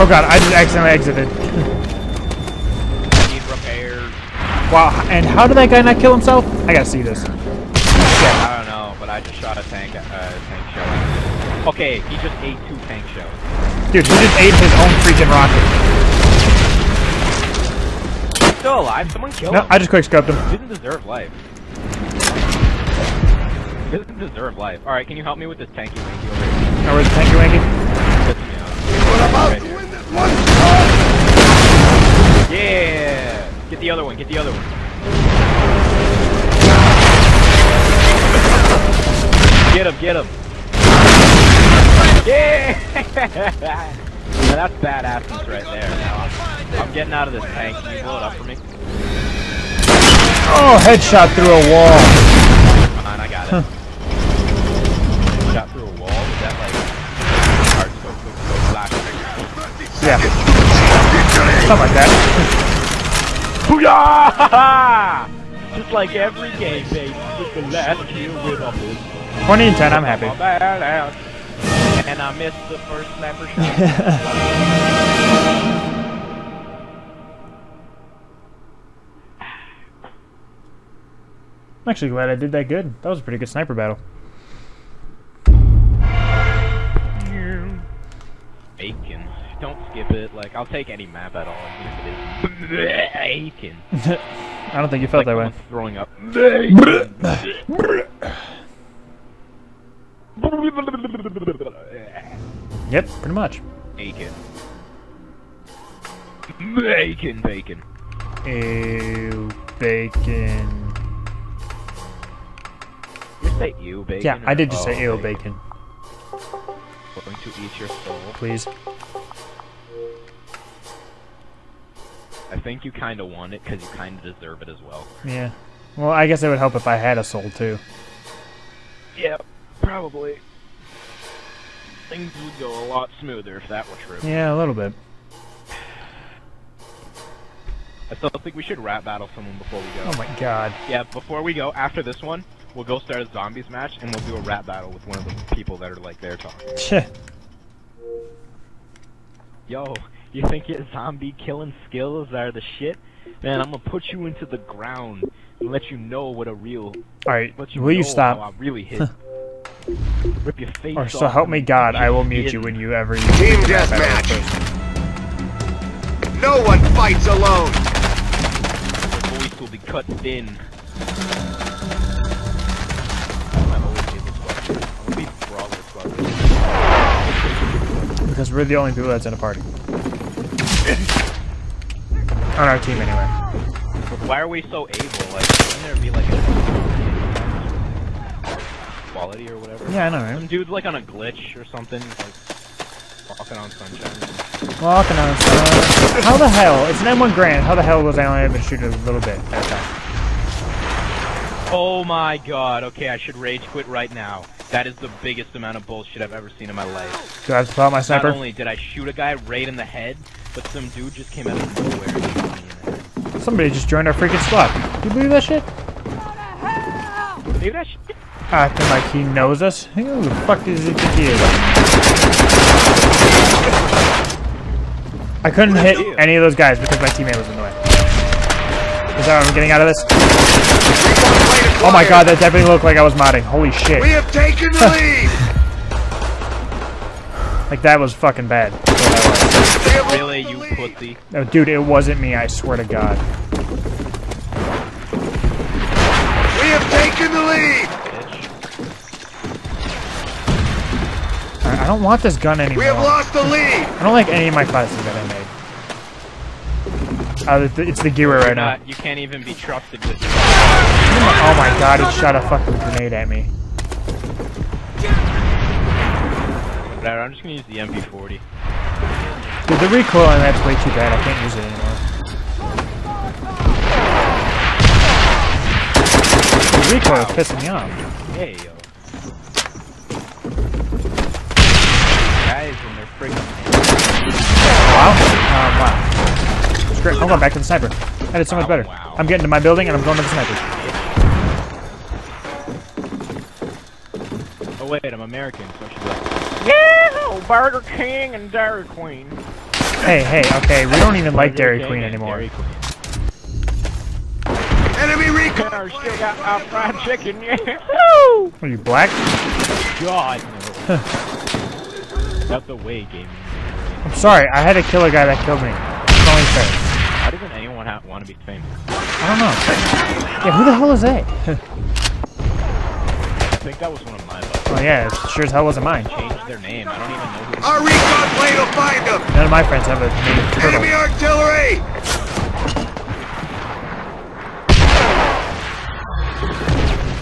Oh god, I just accidentally exited. Need repairs. Wow, and how did that guy not kill himself? I gotta see this. I don't know, but I just shot a tank, uh, tank shell. Okay, he just ate two tank shells. Dude, he just ate his own freaking rocket. He's still alive. Someone kill No, him. I just quick scoped him. He doesn't deserve life. He doesn't deserve life. Alright, can you help me with this tanky wanky over here? Oh, where's the tanky wanky? Piss. We're about Right to win this one! Yeah! Get the other one, get the other one. Get him, get him. Yeah! now that's badassness right there. Now I'm, I'm getting out of this tank. Can you blow it up for me? Oh, headshot through a wall. Come on, I got it. Shot through a wall? Is that like hard scope, quick scope, trigger? Yeah. Something like that. Booyah! Just like every game, baby, with the last kill with a 20 and 10, I'm happy. My bad out. And I missed the first sniper shot. I'm actually glad I did that good. That was a pretty good sniper battle. Bacon. Don't skip it. Like, I'll take any map at all, even if it is bacon. I don't think you felt like that way. throwing up. Yep, pretty much. Bacon. Bacon, bacon. Ew, bacon. You say ew, bacon? Yeah, I did just oh, say ew, bacon. Going to eat your soul. Please. I think you kind of want it because you kind of deserve it as well. Yeah. Well, I guess it would help if I had a soul too. Yeah, probably. Things would go a lot smoother if that were true. Yeah, a little bit. I still think we should rap battle someone before we go. Oh my god. Yeah, before we go, after this one, we'll go start a zombies match and we'll do a rap battle with one of the people that are like there talking. Yo, you think your zombie killing skills are the shit? Man, I'm gonna put you into the ground and let you know what a real. Alright, Let you will you stop? I really hit. Rip your face Or off. so help me God, I will mute you when you ever use Team that battle deathmatch. No one fights alone! Your voice will be cut thin. I'm always be the squad. I'm gonna be brawler squad. Because we're the only people that's in a party. On our team, anyway. Why are we so able? Like, shouldn't there be like a quality or whatever? Yeah, I know, Some right? dude's like on a glitch or something, like walking on sunshine. Walking on sun. How the hell? It's an M1 Grand. How the hell was I only able to shoot a little bit at a time? Oh my god, okay, I should rage quit right now. That is the biggest amount of bullshit I've ever seen in my life. Do I have to pull out my Not only did I shoot a guy right in the head, but some dude just came out of nowhere and shot me in the head. Somebody just joined our freaking squad. Do you believe that shit? Maybe that shit. Acting like he knows us. Who the fuck does he think he is? I couldn't hit you? any of those guys because my teammate was in the way. Is that what I'm getting out of this? Oh my god, that definitely looked like I was modding. Holy shit. We have taken the lead! Like that was fucking bad. We have won Really, you lead. pussy? No, dude, it wasn't me, I swear to god. I, I don't want this gun anymore. We have lost the lead. I don't like any of my classes that I made. Uh, it's the- it's the Gira right You're now. you can't even be trusted with Oh my god, he shot a fucking grenade at me. Whatever, I'm just gonna use the MP40. Dude, the recoil on that's way too bad. I can't use it anymore. The recoil is pissing me off. Hey, yo. Guys, and they're freaking. Wow. Um, wow. It's great. I'm going back to the sniper. That is so much better. Wow. I'm getting to my building and I'm going to the sniper. Oh wait, I'm American, so I should be like, yeah, Burger King and Dairy Queen. Hey, hey, okay, we don't even like Dairy Queen anymore. Dairy Queen. Enemy I recon still got our fried chicken, yeah. Woo! Are you black? God, no. Out the way, gaming. I'm sorry, I had to kill a guy that killed me. It's only fair. Why doesn't anyone ha- want to be famous? I don't know. Yeah, who the hell is that? I think that was one of my bugs. oh yeah, it sure as hell wasn't mine. Changed their name. I don't even know who. Our recon plane will find them. None of my friends have a name turtle. Enemy artillery.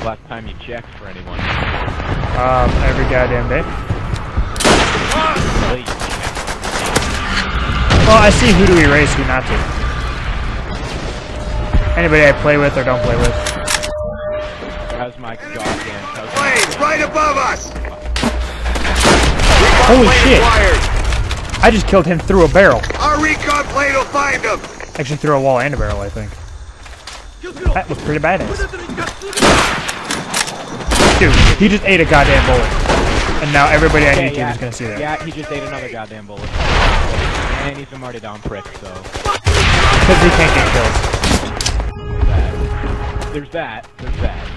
Last time you checked for anyone. Um, every goddamn day. Really. Well, I see who to erase, who not to. Anybody I play with or don't play with. How's my goddamn cousin? Planes right above us. Holy shit. acquired. I just killed him through a barrel. Our recon plane will find him! Actually, through a wall and a barrel, I think. That was pretty badass. Dude, he just ate a goddamn bullet. And now everybody on Okay, YouTube yeah, is gonna see that. Yeah, he just ate another goddamn bullet. And he's a martyrdom prick, so Because he can't get kills. that. There's that. There's that.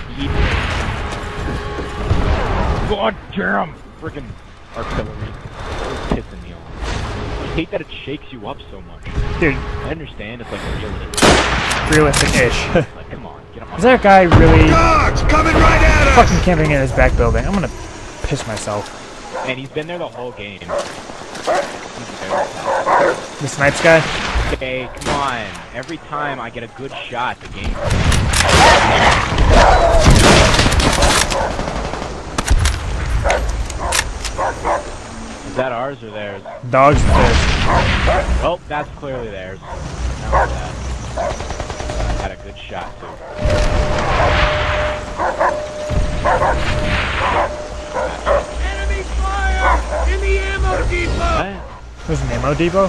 God damn! Freaking artillery. It's pissing me off. I hate that it shakes you up so much. Dude, I understand it's like realistic. realistic-ish. Like, come on, get up is that guy really Dogs coming right at us. fucking camping in his back building? I'm gonna piss myself. And he's been there the whole game. The snipes guy? Okay, come on. Every time I get a good shot, the game. Is that ours or theirs? Dogs and fish. Well, that's clearly theirs. That. Uh, had a good shot too. Depot! What? There's an ammo depot?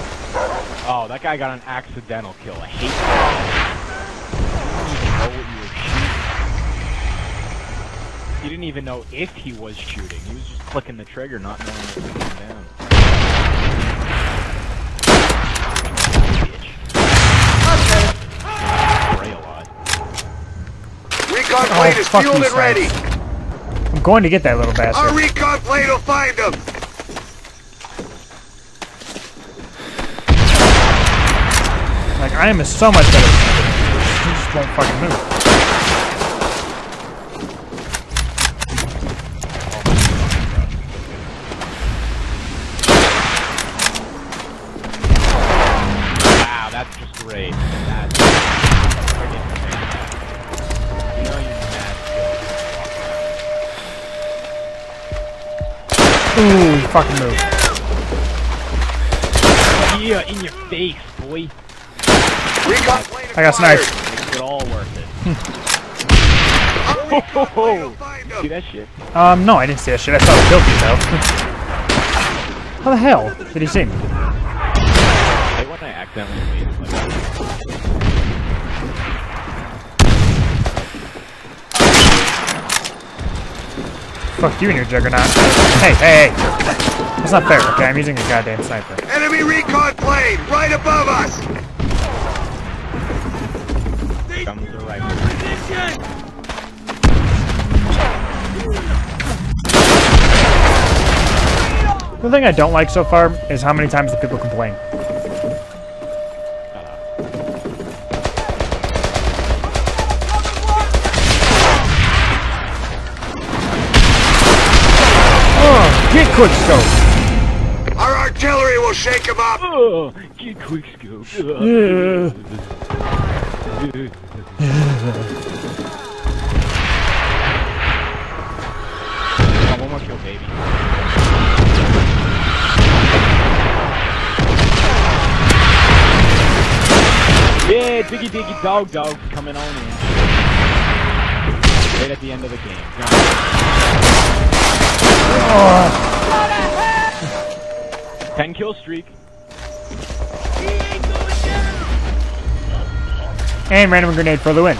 Oh, that guy got an accidental kill. I hate that. You didn't even know you were shooting. You didn't even know if he was shooting. He was just clicking the trigger, not knowing what was going down. Bitch. Pray a lot. Recon plane Oh, is fueled and ready. I'm going to get that little bastard. Our bastard. recon plane will find them. I am so much better. He just won't fucking move. Wow, that's just great. That's. You know you're mad Ooh, fucking moved. Yeah, in your face, boy. Recon plane I got acquired. sniped. Makes it all worth it. Our recon plane See that shit? Um, no, I didn't see that shit. I saw the guilty though. How the hell did he see me? Hey, when I accidentally leave, like, Fuck you and your juggernaut. Hey, hey, hey. That's not fair, okay? I'm using a goddamn sniper. Enemy recon plane right above us. The thing I don't like so far is how many times the people complain. Oh, get quick scope. will shake him up. Oh, get quick scope. Yeah. Come on, one more kill, baby. Yeah, diggy diggy dog dog coming on in. Right at the end of the game. Oh. Ten kill streak. And random grenade for the win.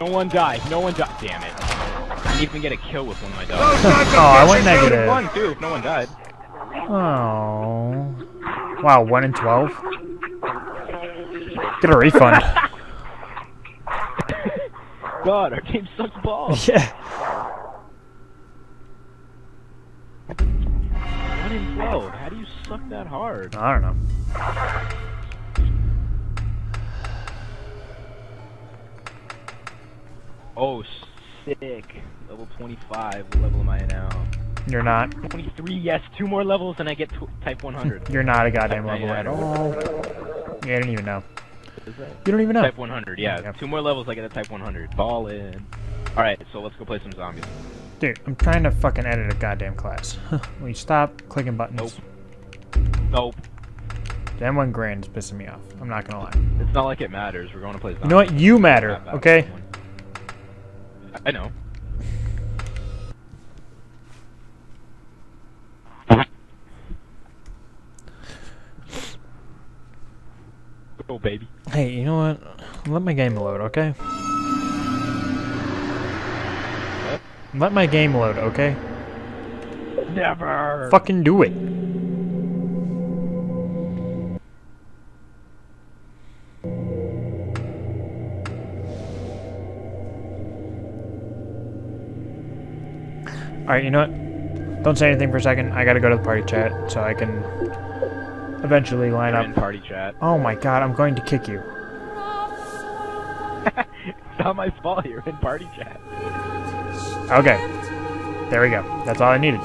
No one died. No one died. Damn it. I didn't even get a kill with one of my Those dogs. Oh, oh I went negative. One too. If no one died. Oh. Wow, 1 in 12? Get a refund. God, our team sucks balls. yeah. One in twelve. How do you suck that hard? I don't know. Oh, sick. Level 25. What level am I now? You're not. 23. Yes, two more levels and I get type 100. You're not a goddamn Type level at all. Yeah, I don't even know. You don't even know. Type 100. Yeah, Yep. two more levels. I get a type 100. Ball in. All right, so let's go play some zombies. Dude, I'm trying to fucking edit a goddamn class. Will you stop clicking buttons? Nope. Nope. Then one grand is pissing me off. I'm not gonna lie. It's not like it matters. We're going to play zombies. You know what? You matter, okay? I know. Oh, baby. Hey, you know what? Let my game load, okay? Let my game load, okay? Never. Fucking do it. Alright, you know what? Don't say anything for a second. I gotta go to the party chat so I can eventually line up. party chat. Oh my god, I'm going to kick you. It's not my fault. You're in party chat. Okay. There we go. That's all I needed.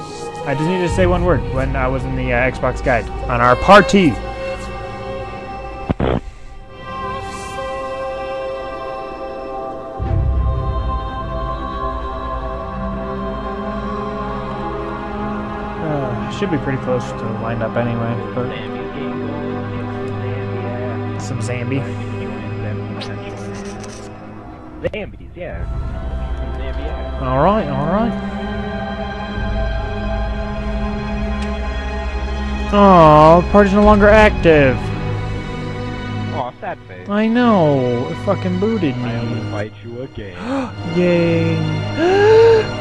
I just needed to say one word when I was in the uh, Xbox guide on our party. Should be pretty close to lined up anyway, but Zambia game goes. some Zambi. Zambies, yeah. Zambia. All right, all right. Oh, party's no longer active. Aw, sad face. I know. It fucking booted me. I me. will fight you again. Yay.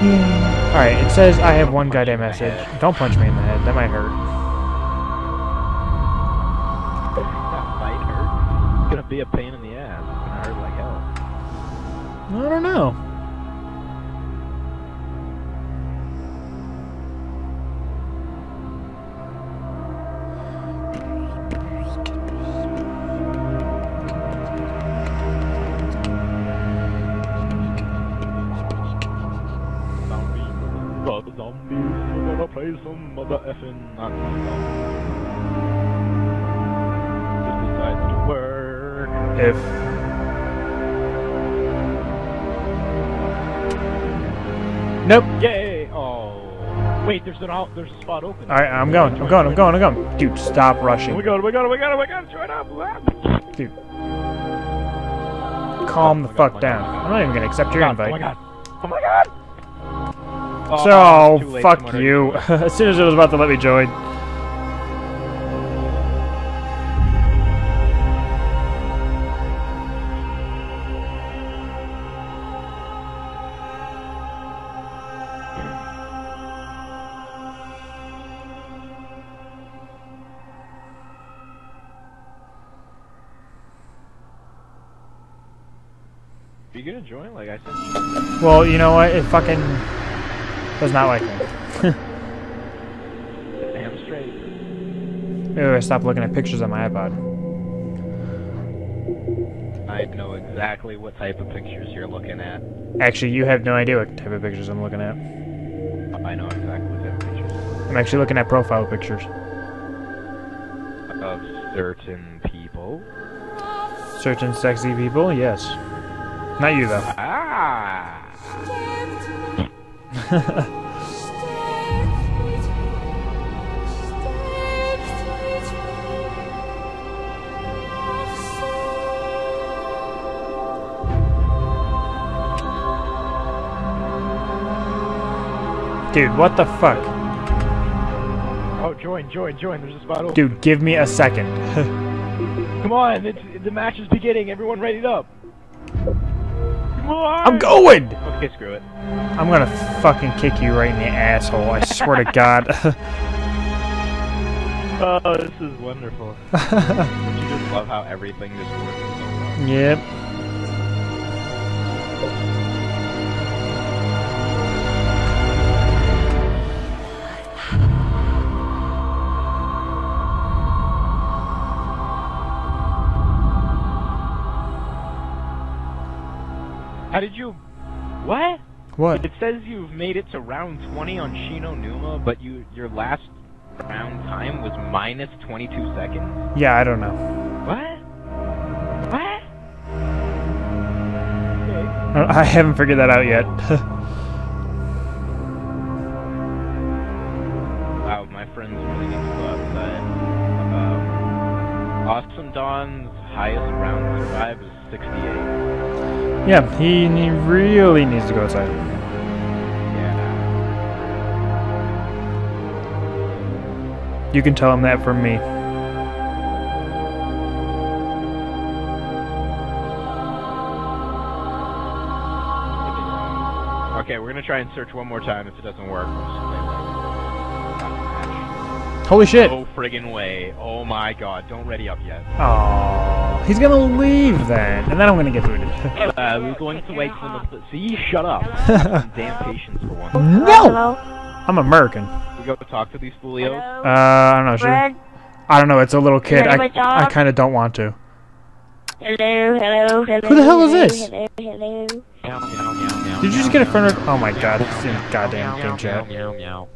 Hmm. Yay. Alright, it says I have one goddamn Punch you in the message. Don't punch me in the head. That might hurt. that might hurt. It's gonna be a pain in the ass. It's gonna hurt like hell. I don't know. Some mother effing not Just decides to work. If. Nope. Yay! Oh. Wait, there's an out. There's a spot open. Alright, I'm going. I'm going. I'm going. I'm going. Dude, stop rushing. god! My god! Oh my god! Oh my god! Join up! Dude. Calm Oh the God, fuck down. God, oh I'm not even gonna accept your Oh invite. Oh my god! Oh my god! Oh, So, fuck you. as soon as it was about to let me join. Are you gonna join? Like I said. Well, you know what? It fucking does not like me. Damn straight. Ooh, I stopped looking at pictures on my iPod. I know exactly what type of pictures you're looking at. Actually, you have no idea what type of pictures I'm looking at. I know exactly what type of pictures. I'm actually looking at profile pictures. Of certain people. Certain sexy people, yes. Not you though. Ah. Dude, what the fuck? Oh, join, join, join. There's a spot open. Dude, give me a second. Come on, it's, the match is beginning. Everyone ready up. On. I'm going! Okay, screw it. I'm gonna fucking kick you right in the asshole, I swear to god. Oh, this is wonderful. You just love how everything just works so well? yep. How did you... What? What? It says you've made it to round 20 on Shi No Numa, but you your last round time was minus 22 seconds? Yeah, I don't know. What? What? I I haven't figured that out yet. Wow, my friends really need to go outside. Um, awesome Dawn's highest round survive is 68. Yeah, he, really needs to go outside. Yeah. You can tell him that from me. Okay, we're gonna try and search one more time. If it doesn't work, we'll just play like Holy shit! No friggin' way. Oh my god, don't ready up yet. Oh, he's gonna leave then, and then I'm gonna get booted. Uh, we're going to wait for the... See, shut up. Some damn patience for once. no! I'm American. We go talk to these folios. Uh, I don't know. Should Red. I don't know. It's a little kid. I. I kind of don't want to. Hello, hello, hello. Who the hell is this? Hello, hello. Meow, meow, meow, meow, Did you just get a friend? oh my god, it's in goddamn meow, game meow, chat. Meow, meow.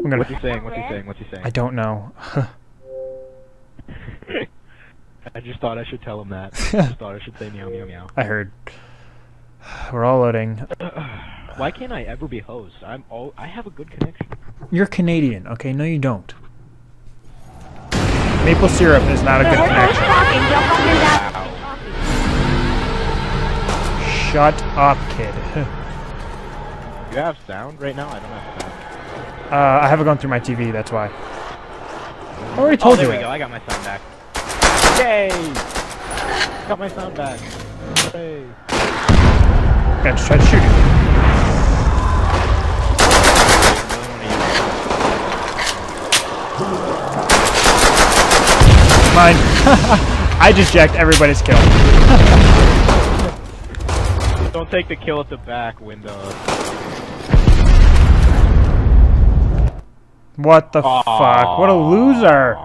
I'm gonna. What's he saying? What's he saying? What's he saying? I don't know. I just thought I should tell him that. I just thought I should say meow, meow, meow. I heard. We're all loading. Why can't I ever be host? I'm all. I have a good connection. You're Canadian, okay? No, you don't. Maple syrup is not a good connection. talking? Jump up and down. Wow. Shut up, kid. You have sound right now? I don't have sound. Uh, I have it going through my TV. That's why. I already told Oh, told there you we that. go. I got my sound back. Yay! Got my sound back. Hey. I just tried to shoot him. Mine. I just jacked everybody's kill. Don't take the kill at the back window. What the fuck? What a loser.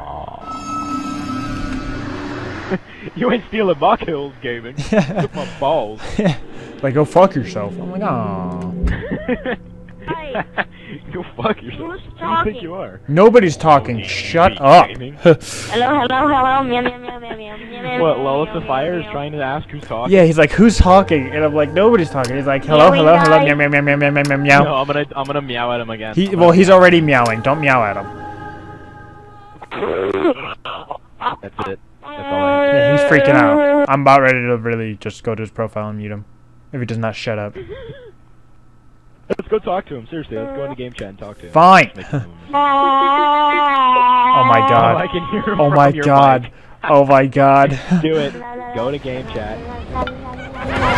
You ain't stealing my kills, gaming. Took my balls. like, go fuck yourself. I'm like, oh. Hi. Go fuck yourself. Who's Who do you think talking? you are? Nobody's oh, talking. Shut up. Hello, hello, hello. Meow, meow, meow, mew, What, mew, Lilith the Fire is trying to ask who's talking? yeah, he's like, who's talking? And I'm like, nobody's talking. He's like, hello, hello, hello, meow, meow, meow, meow, meow, meow, meow, meow. No, I'm gonna, I'm gonna meow at him again. He, well, he's already meowing. Don't meow at him. That's it. That's all I Yeah, he's freaking out. I'm about ready to really just go to his profile and mute him. If he does not shut up. Let's go talk to him. Seriously, let's go into game chat and talk to him. Fine. Oh my Oh, I god. can hear him Oh from my your god. mic. Oh my god. Do it. Go to game chat.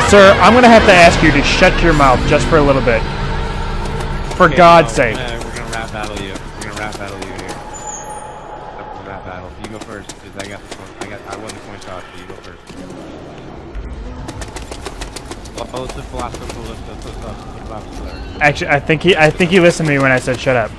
Sir, I'm gonna have to ask you to shut your mouth just for a little bit. For God's sake. We're gonna, we're gonna rap battle you. We're gonna rap battle you here. Up for rap battle. You go first, because I got the point. I got. I won the coin toss. So you go first. Oh, it's a philosopher. It's a philosopher. Actually, I think he I think he listened to me when I said shut up.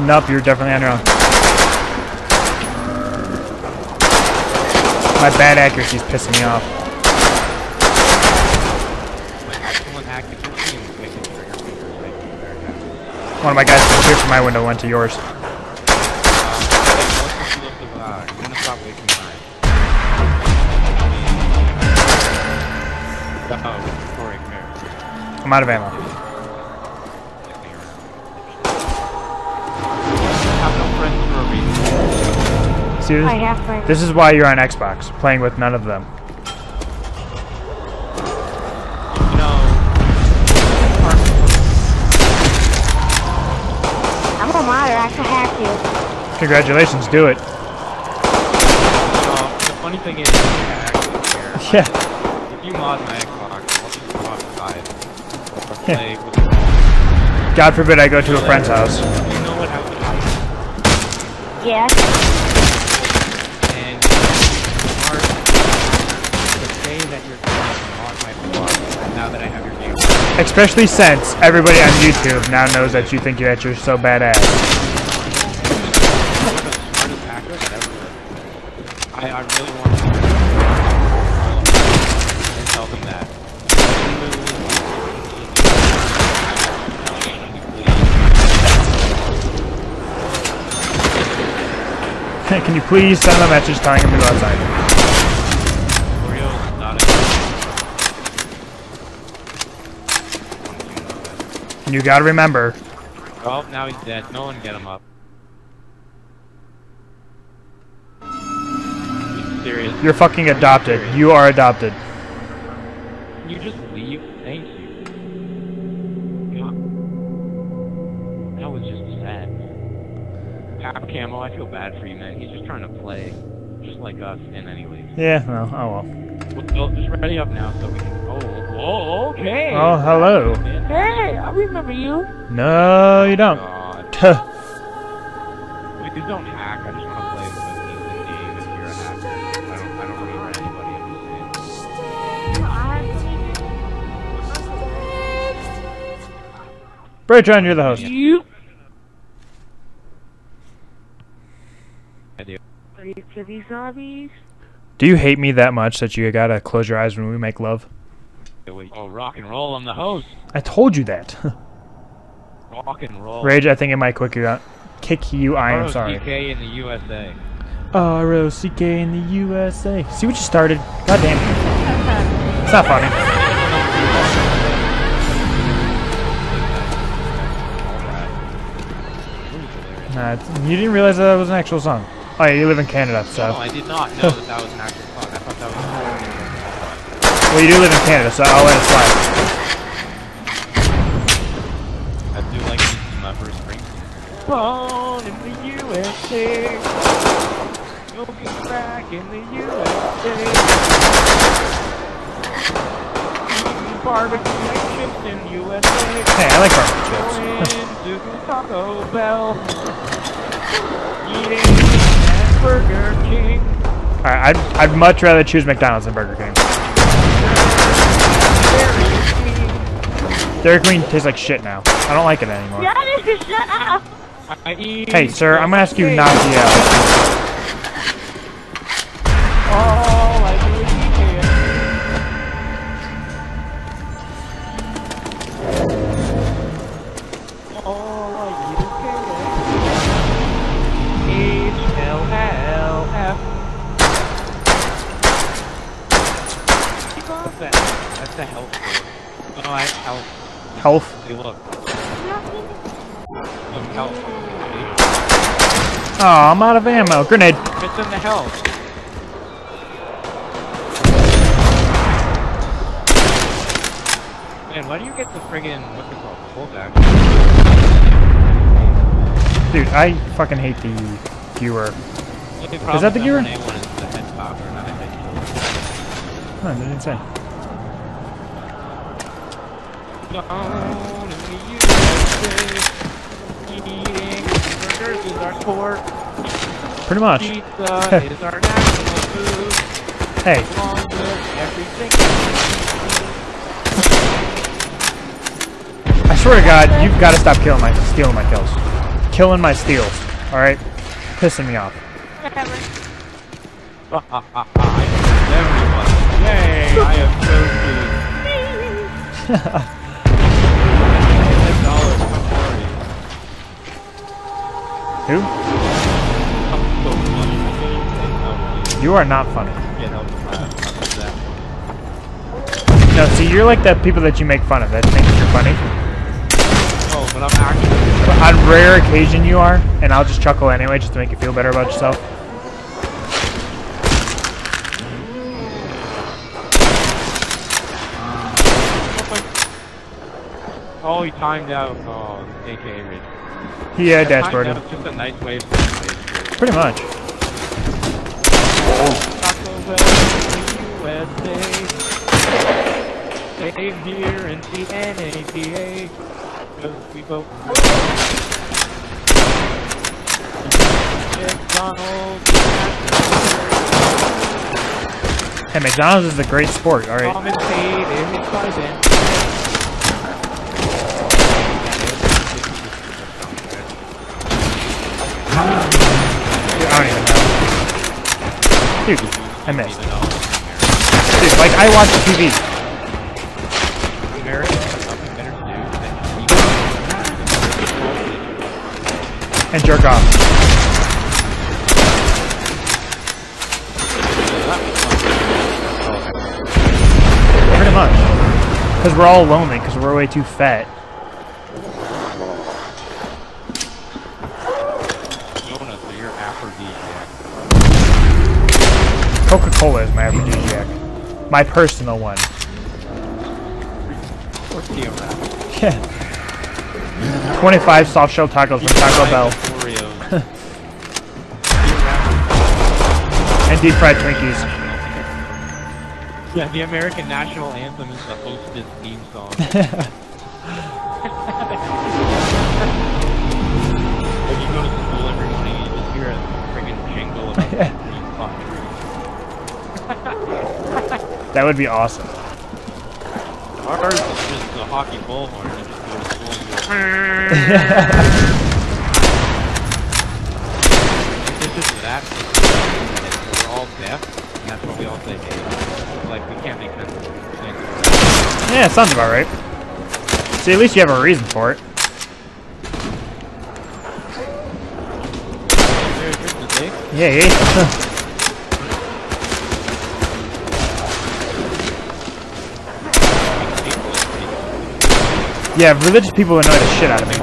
I nope, you're definitely on your own. My bad accuracy is pissing me off. One of my guys from here from my window went to yours. I'm out of the reason. I this, have friends. this is why you're on Xbox, playing with none of them. You know, I'm a modder. I can hack you. Congratulations, do it. uh, the funny thing is, I actually care. Yeah. If you mod my Xbox, I'll just go outside. Or Yeah. play with the God forbid I go to a friend's house. You know what happens? Yes. and you are to say that you're on my blog now that I have your game. Especially since everybody on YouTube now knows that you think that you're so badass. You're the smartest hacker that ever lived. I, I really want to and tell them that. Can you please send them a message telling them to go outside? Oreo's not a And you gotta remember, Oh, now he's dead. No one get him up. You serious? you're fucking adopted. You are adopted. Can you just leave? Thank you. God. That was just sad. Half camo, I feel bad for you, man. He's just trying to play, just like us, in any anyways. Yeah, well, oh well. Well, just ready up now so we can. Oh, oh, okay. Oh, hello. Hey, I remember you. No, you don't. Oh, God. Tuh. Please don't hack. I just want to play with you in game if you're a hacker. I don't, I don't remember anybody. I'm just saying. Bertrand, you're the host. You. I do. Ready for these zombies? Do you hate me that much that you gotta close your eyes when we make love? Oh, rock and roll. I'm the host. I told you that. Rock and roll. Rage, I think it might quick you out. Kick you, I am sorry. ROCK in the USA. R O C K in the USA. See what you started? God damn it. It's not funny. Nah, you didn't realize that, that was an actual song. Oh yeah, you live in Canada, No, so. I did not know that that was an actual song. I thought that was. Well, you do live in Canada, so I'll let it slide. I do like some uh, Bruce Springsteen. Born in the USA. You'll be back in the USA. Eating barbecue chips in USA. Hey, I like barbecue chips. Going to Taco Bell. Eating at Burger King. Alright, I'd, I'd much rather choose McDonald's than Burger King. Dairy Queen tastes like shit now. I don't like it anymore. Is shut up! Hey, sir, I'm gonna ask you not to yell. all Health. Hey, look. Look, health. Oh, I'm out of ammo. Grenade. It's in the health. Man, why do you get the friggin' what's it called? Pullback. Dude, I fucking hate the viewer. Is that the gear? One is the head topper, not a head killer. Huh, didn't say. Down in the USA, eating burgers is our sport. Pretty much. Pizza is our national food. Hey, Along with everything. I swear to God, you've got to stop killing my, stealing my kills. Killing my steals, alright? Pissing me off. Whatever. Yay! I am so cute. Ten dollars for Who? You are not funny. No, see, you're like the people that you make fun of that think you're funny. But on rare occasion you are, and I'll just chuckle anyway just to make you feel better about yourself. Oh, he timed out. Uh, oh, AKA Rage. He uh, Timed dashboarded. just a nice way of saying Rage. Pretty much. Taco Bell, USA. Save here in the NATA. Cause we vote. McDonald's. Hey, McDonald's is a great sport, alright? Commentated by Ben. I don't even know. Dude, I missed. Dude, like, I watch TV. And jerk off. Pretty much. Because we're all lonely, because we're way too fat. Jonah, so you're aphrodisiac. Coca-Cola is my aphrodisiac. My personal one. Or Tia Rap. Yeah. 25 soft shell tacos from Taco Bell. And deep fried Twinkies. Yeah, the American national anthem is the hostess theme song. That would be awesome. Ours is just the hockey bullhorn. You just go to school and go. It's just that. We're all deaf, and that's why we all say hey. Like, we can't make sense of it. Yeah, sounds about right. See, at least you have a reason for it. There's just the dick. Yeah, yeah. yeah, religious people annoy the shit out of me. No,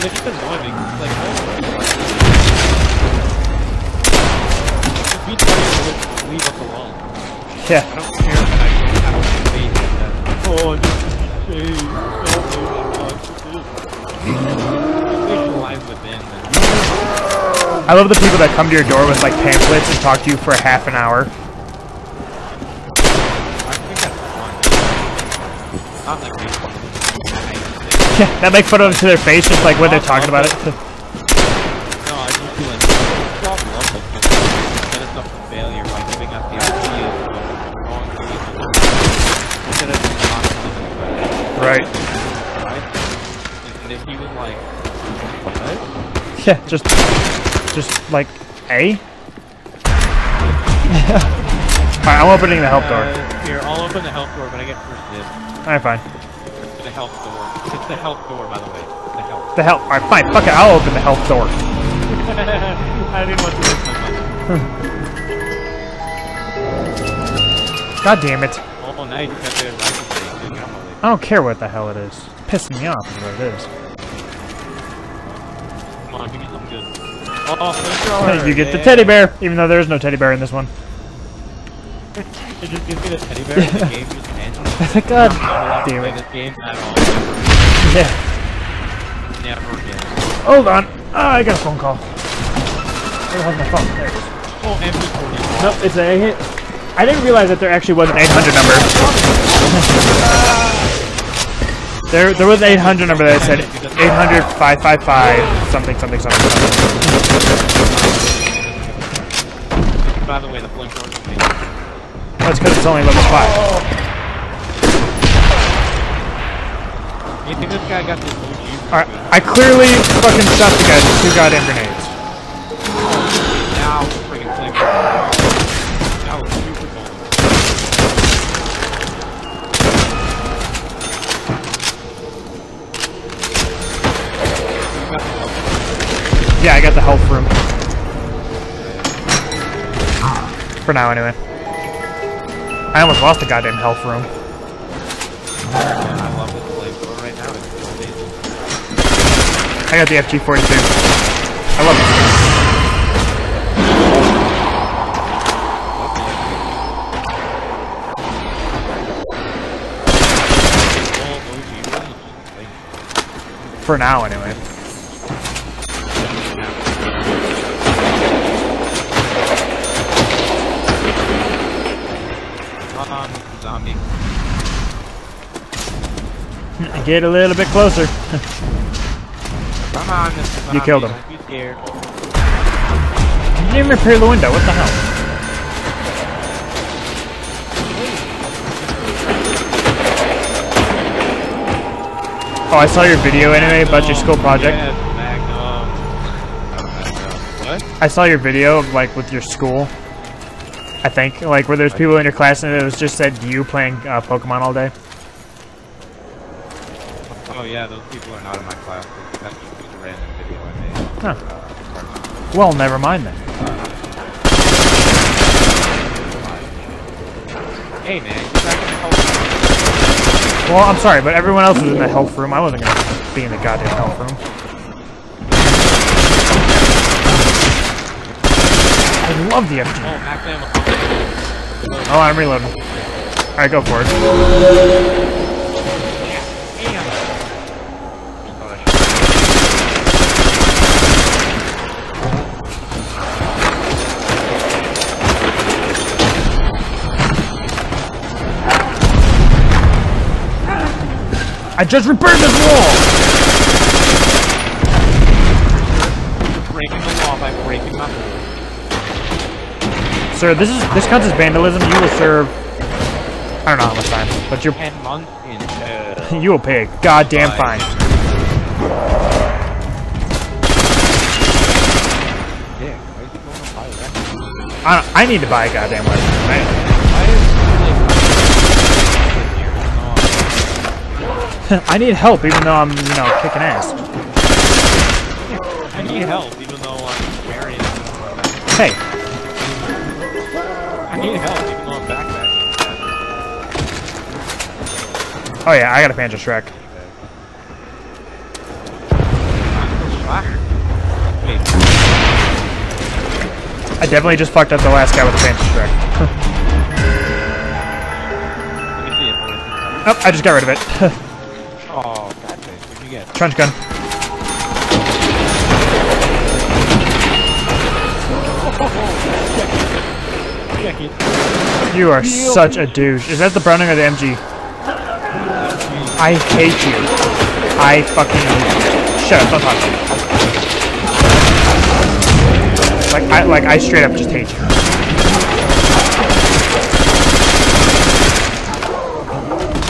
they just annoy me. Like, just be trying leave us alone. Yeah. I don't care that I, I don't debate that. Oh, just say, Visualize I love the people that come to your door with like pamphlets and talk to you for half an hour. I think that's fun. Not like me. Yeah, that make fun of them to their face, just like when they're talking about it. No, I just feel like stop love this book. Set us up for failure by giving us the ideas of wrong reasons. Instead of just not telling us right. Right? And if he was like, what? Yeah, just, just like, A? Alright, I'm opening the help door. Uh, here, I'll open the help door, but I get first dibs. Alright, fine. The help door. It's the help door, by the way. The help. The help. Alright, fine. Fuck it. I'll open the help door. I didn't want to waste my money. God damn it. Oh, nice. You got the rifle thing. Dude, get on my way. I don't care what the hell it is. It's Pissing me off is what it is. Come on, give me something good. Oh, you get the teddy bear, even though there is no teddy bear in this one. It just gives me the teddy bear and the game just ends. God I'm not allowed to damn it. this game at all. Yeah. Never again. Hold on. Ah, I got a phone call. Where the my phone? There it is. Oh, MP40. No, it's a hit. I didn't realize that there actually was an 800 number. there, there was an 800 number that I said 800 555 something something something something. By the way, the flamethrower. That's because it's only level five. You think this guy got this new Jeep? All right, I clearly fucking shot the guy with two goddamn grenades. Now, freaking was super. Yeah, I got the health room. For now, anyway. I almost lost the goddamn health room. I love this flamethrower right now. It's so amazing. I got the FG42. I love like, For now, anyway. Zombie. Get a little bit closer. Come on, Mr. Zombie. You killed him. Don't scared. You didn't even repair the window. What the hell? Oh, I saw your video anyway about your school project. Magnum. What? I saw your video of, like with your school. I think like where there's people in your class and it was just said you playing uh, Pokemon all day. Oh yeah, those people are not in my class. That's just a random video I made. Huh. Well, never mind then. Hey man, you back in the health Well, I'm sorry, but everyone else was in the health room. I wasn't gonna be in the goddamn health room. I love the Oh, FG. Oh, I'm reloading. Alright, go for it. I just repaired this wall! Breaking the law by breaking my rules. Sir, this is this counts as vandalism. You will serve I don't know how much time, but you're Ten months in jail. you will pay a goddamn fine. Dick, why is he going to buy that? I, I need to buy a goddamn weapon, right? Why is he like I need help, even though I'm, you know, kicking ass. I need help even though I'm carrying Hey, I need help even though I'm backpacking. oh yeah, I got a Panzerschreck. I definitely just fucked up the last guy with the Panja Shrek. let me see it. oh, I just got rid of it. Trench gun. You are such a douche. Is that the Browning or the MG? I hate you. I fucking Shut up, don't talk to me. Like I like I straight up just hate you.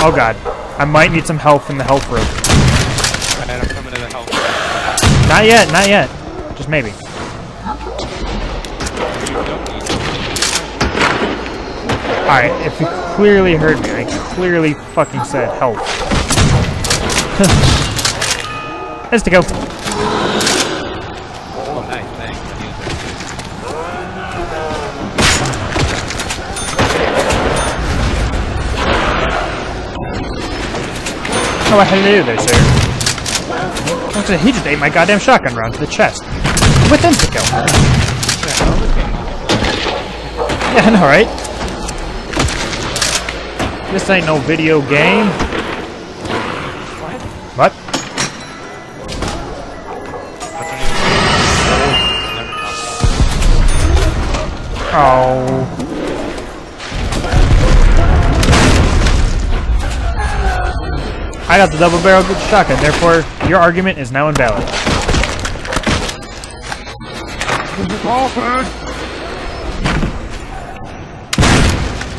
Oh god. I might need some help from the health room. Alright, I'm coming to the help. Not yet, not yet. Just maybe. Alright, if you clearly heard me, I clearly fucking said help. Let's to go. Oh, nice, thanks. Oh, hello there, sir. Looks like he just ate my goddamn shotgun round to the chest. With him to go. Yeah, I know, right? This ain't no video game. What? What? Oh. I got the double barrel shotgun, therefore your argument is now invalid. This is awkward.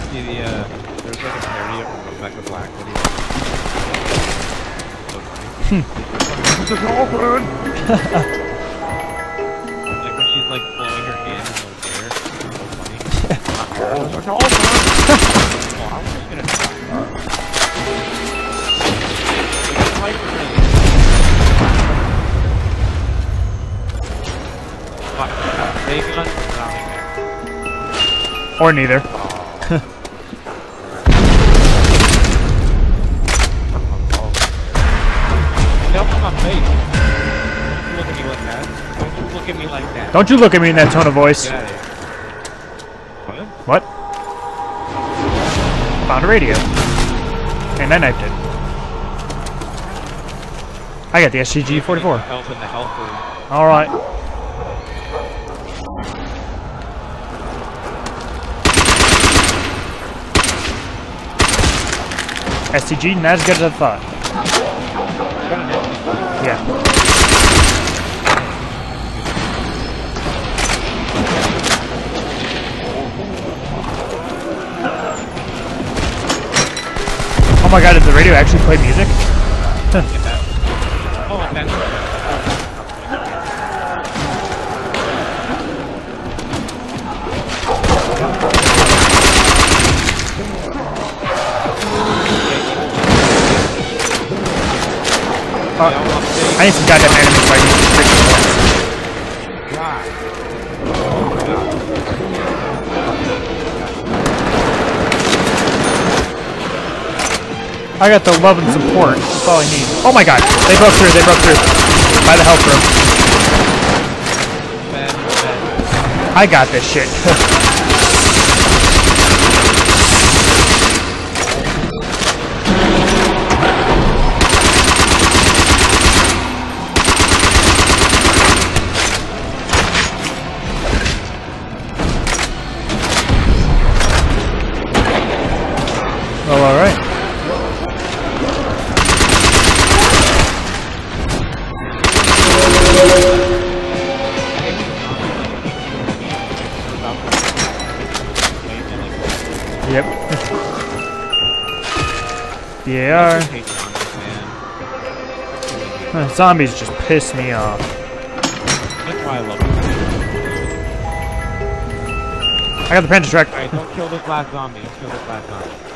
See the, uh, there's like a parody of Rebecca Black video. So funny. like when she's like blowing her hand in the air. It's so funny. well, I was just gonna try. It's like Or neither. Get off my face. Don't you look at me like that. Don't you look at me like that. Don't you look at me in that tone of voice. Get out of here. What? What? Found a radio. And I knifed it. I got the STG-44. Help in the health room. Alright. SCG, not as good as I thought. Yeah. Oh my god, did the radio actually play music? I need some goddamn anime so I can freaking points. I got the love and support. That's all I need. Oh my god, they broke through, they broke through. By the health room. I got this shit. well, alright. Yep. yeah. Hate zombies. Uh, just piss me off. That's why I love them. I got the panda track. Alright, don't kill this last zombie. Don't kill this last zombie.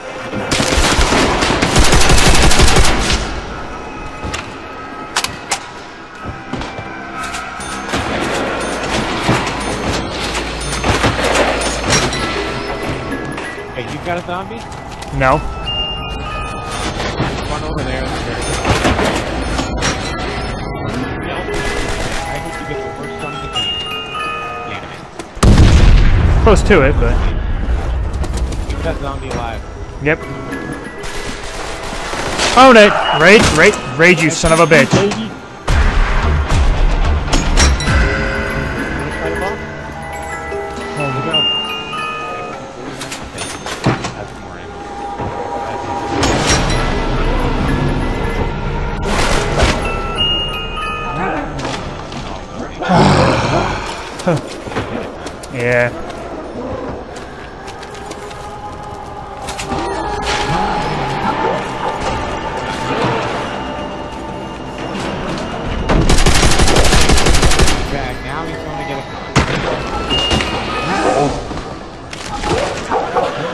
Got a zombie? No. One over there. that's. No. I hope you get the first son of the game. Close to it, but. Keep that zombie alive. Yep. Own it! Rage, rage, rage, you son of a bitch.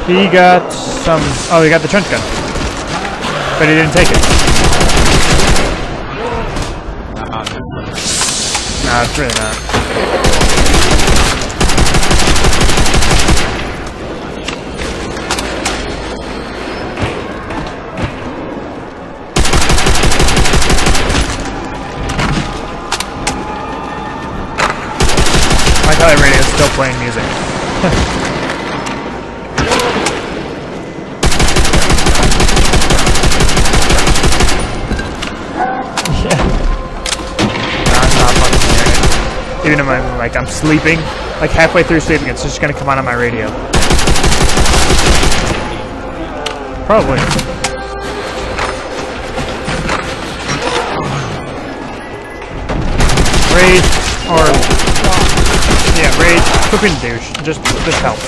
He got some. Oh, he got the trench gun. But he didn't take it. Nah, it's really not. My tele radio is still playing music. like I'm sleeping, Like halfway through sleeping, it's just gonna come on on my radio. Probably. Rage or yeah, rage. Flipping douche. Just just help.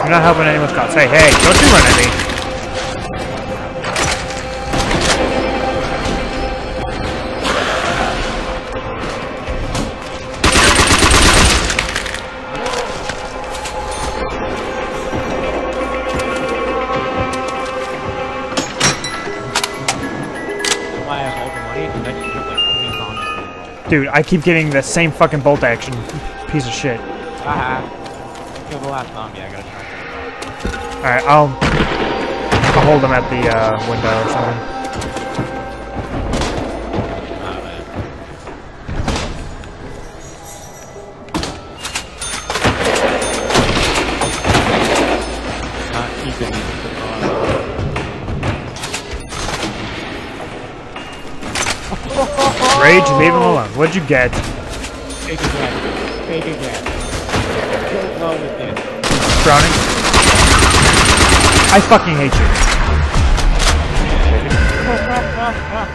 You're not helping anyone with cops. Hey, hey, don't you run at me. Dude, I keep getting the same fucking bolt action. Piece of shit. Haha. Kill the last zombie, I gotta try. Alright, I'll I'll hold him at the uh, window or something. What'd you get? Take again. Take again. Go low with this. Drowning? I fucking hate you.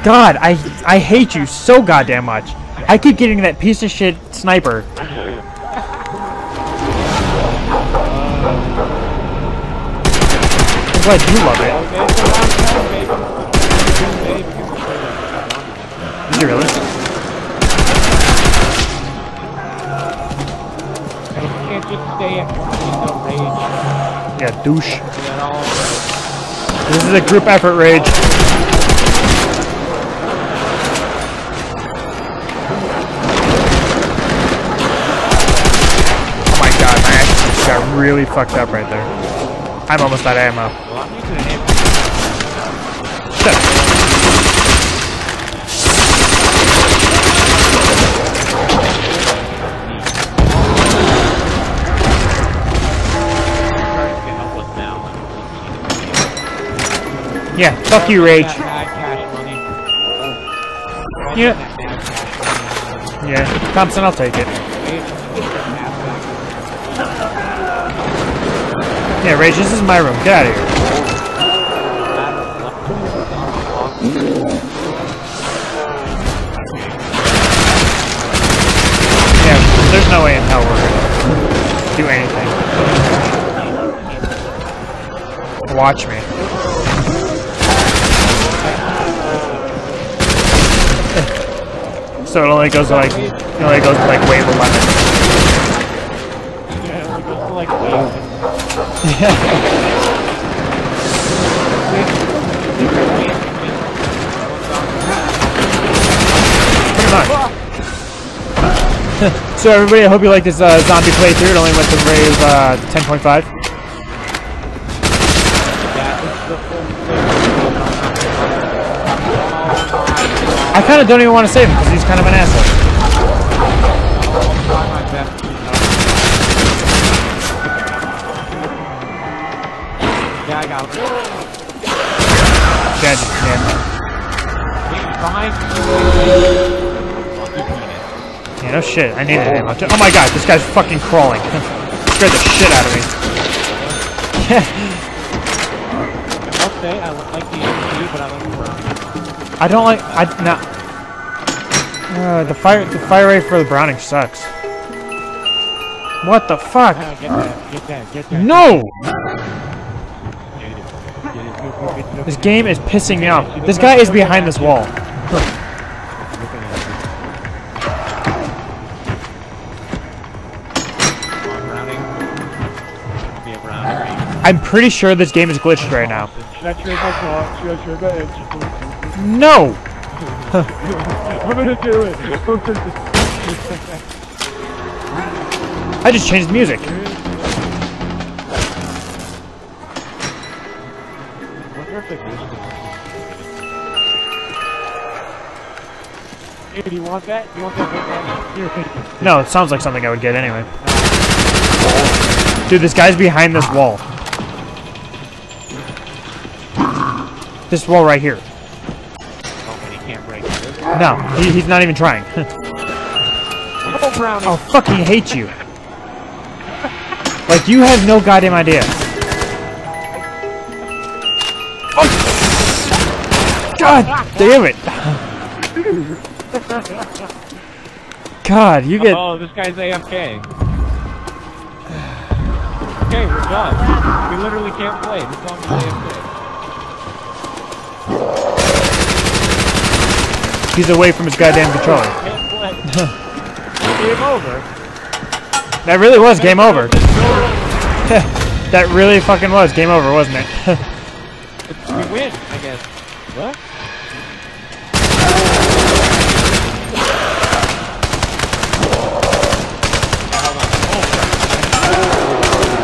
God, I I hate you so goddamn much. I keep getting that piece of shit sniper. I'm glad you love it. Did you really? Just stay at in rage. Yeah, douche. This is a group effort, Rage. Oh my god, my action just got really fucked up right there. I'm almost out of ammo. Well, Yeah, fuck you, Rage. Yeah. Yeah, Thompson, I'll take it. Yeah, Rage, this is my room. Get out of here. Yeah, there's no way in hell we're gonna do anything. Watch me. So it only goes to like, it only goes to like wave 11. Yeah, we go to like wave. Pretty much. so everybody, I hope you like this uh, zombie playthrough. It only went to rave uh, 10.5. I kind of don't even want to save him because he's kind of an asshole. Yeah, I got him. Dead. Yeah. Behind yeah, no shit. I needed him. Oh my god, this guy's fucking crawling. Scared the shit out of me. I'll say I like the I don't like. I no. Uh, the fire. The fire rate for the Browning sucks. What the fuck? Ah, Get that, get that, get that. No! Get it. Get it. Go, go, get it. This game is pissing me off. This guy is behind this wall. Come on, Browning. Be a Browning. I'm pretty sure this game is glitched right now. Should I trade my car? Should I trade my engine? No! I'm gonna do it. I just changed the music. wonder if it is Hey, do you want that? You want that? right now? Here, take it. No, it sounds like something I would get anyway. Dude, this guy's behind this wall. This wall right here. No, he, he's not even trying. Oh drowning. I'll fucking hate you. Like, you have no goddamn idea. Oh. God damn it. God, you get... Oh, this guy's AFK. Okay, we're done. We literally can't play. This song is AFK. He's away from his goddamn controller. Game over. That really was game over. that really fucking was game over, wasn't it? We win, I guess. What?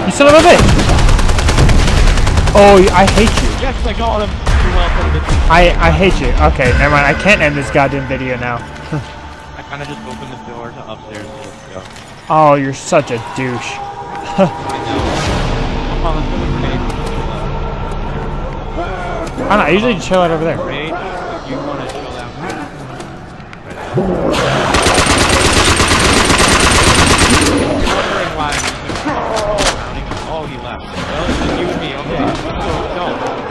you son of a bitch! Oh, I hate you. Yes, I got him. You're welcome. Bitch. I, I hate you. Okay, never mind. I can't end this goddamn video now. I kind of just opened the door to upstairs. So let's go. Oh, you're such a douche. I know. Come on, let's go to grenade. I don't know, I usually chill out over there.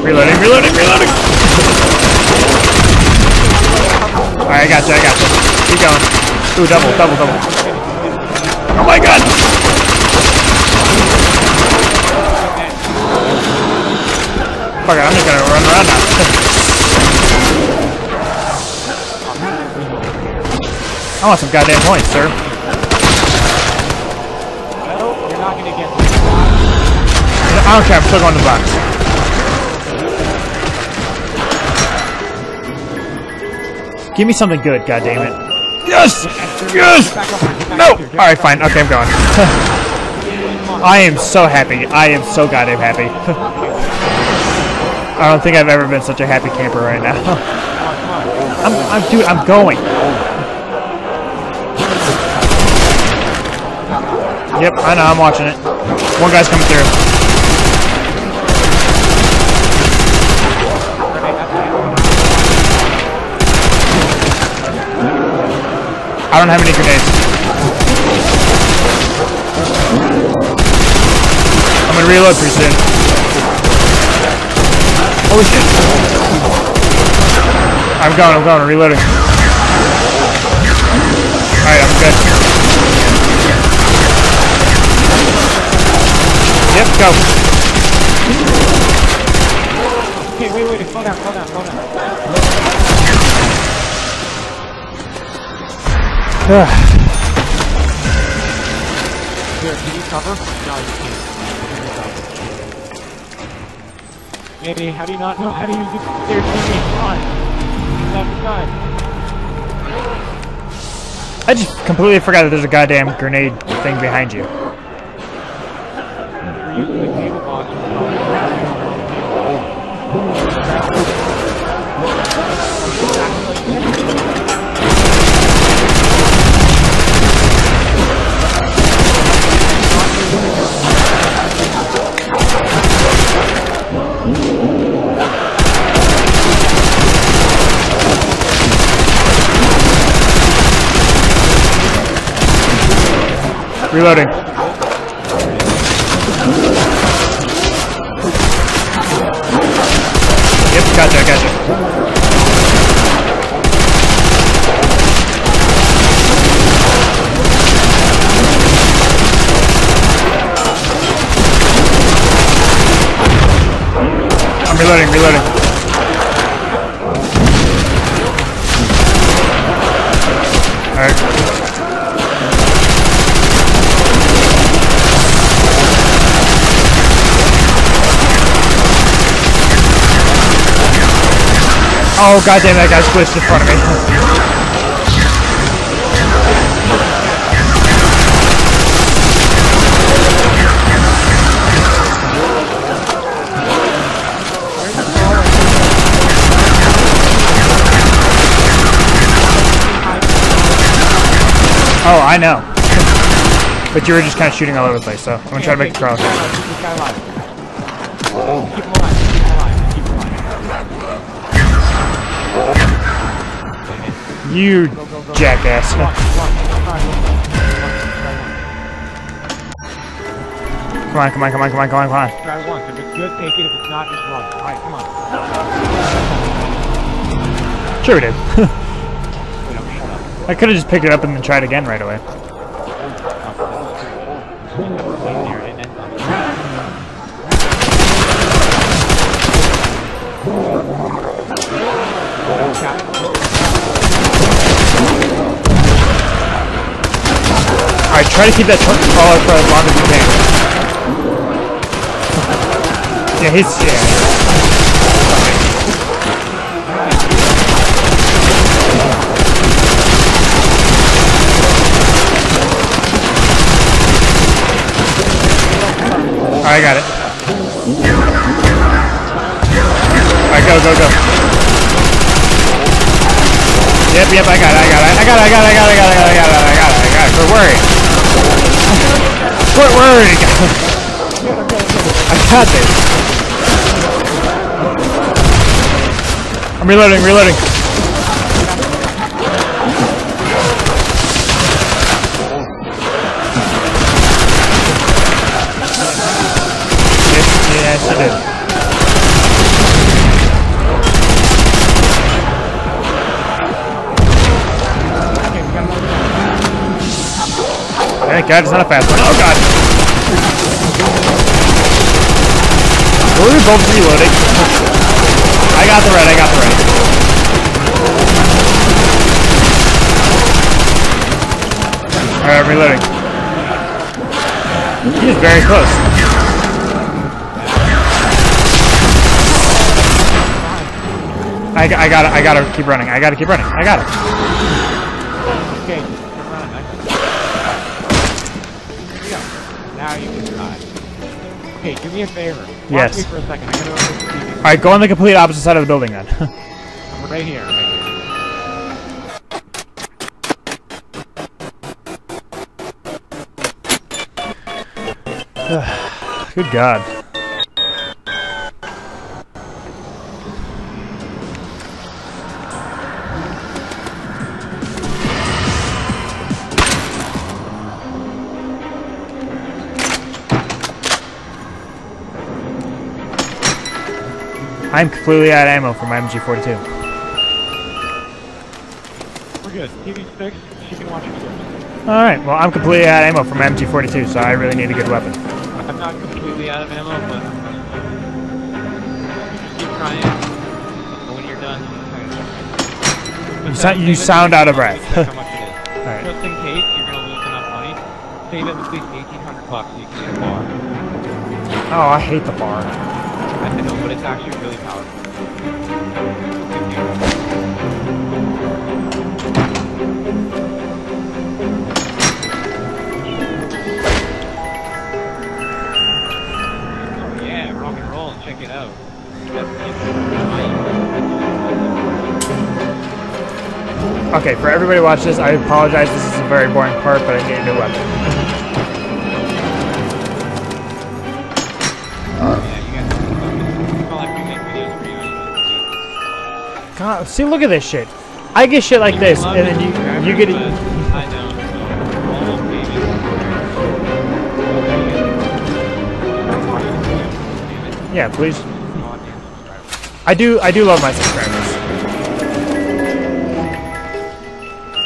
Reloading, reloading, reloading! Alright, I got you, I got you. Keep going. Ooh, double, double, double. Oh my god! Fuck it, I'm just gonna run around now. I want some goddamn points, sir. Well, you're not gonna get. I don't care, I'm still going to the box. Give me something good, goddammit. Yes! Yes! No! Alright, fine. Okay, I'm going. I am so happy. I am so goddamn happy. I don't think I've ever been such a happy camper right now. I'm, I'm, dude, I'm going. Yep, I know, I'm watching it. One guy's coming through. I don't have any grenades. I'm gonna reload pretty soon. Holy shit. I'm going, I'm going, I'm reloading. Alright, I'm good. Yep, go. Okay, wait, wait, slow down, slow down, slow down. Here, can you cover? No, you can't. Andy, how do you not know how to use the stairs? Andy, come on. Side. I just completely forgot that there's a goddamn grenade thing behind you. Reloading. Oh goddamn, that guy squished in front of me. Oh, I know. but you were just kind of shooting all over the place, so I'm gonna try to make the cross. You Go, go, go. jackass. Come on, come on, come on, come on. Come on, come on. Try once. If it's good, take it. If it's not, just run. Alright, come on. Sure we did. I'm shut up. I could have just picked it up and then tried again right away. Stay there and then Alright, try to keep that crawler for as long as you can. Yeah, he's yeah. Alright, I got it. Alright, go, go, go. Yep, yep, I got it, I got it, I got it, I got it, I got it, I got it, I got it, I got it, I got it. Quit worrying. Quit worrying. I got this. I'm reloading, reloading. God it's not a fast one. Oh God. Were we both reloading? I got the red, I got the red. Alright, I'm reloading. He's very close. I, I gotta, I gotta keep running. I gotta keep running. I got do me a favor. Watch Yes. me for a second. I gotta open the TV. Alright, go on the complete opposite side of the building then. I'm right here. Right here. Good God. I'm completely out of ammo for my MG42. We're good. TV's fixed. She can watch it. Alright, well, I'm completely out of ammo for my MG42, so I really need a good weapon. I'm not completely out of ammo, but just keep trying. But when you're done, You, sou- you sound out of breath. Check how much it is. Alright. Just in case you're gonna lose enough money, save at least 1,800 bucks so you can get a BAR. Oh, I hate the BAR. I but it's actually really powerful. Oh yeah, rock and roll, check it out. Okay, for everybody watch this, I apologize. This is a very boring part, but I need a new weapon. God, see, look at this shit. I get shit like this, and then you you get it. I know. so, almost maybe. Yeah, please. Come on, damn subscriber. I do I do love my subscribers.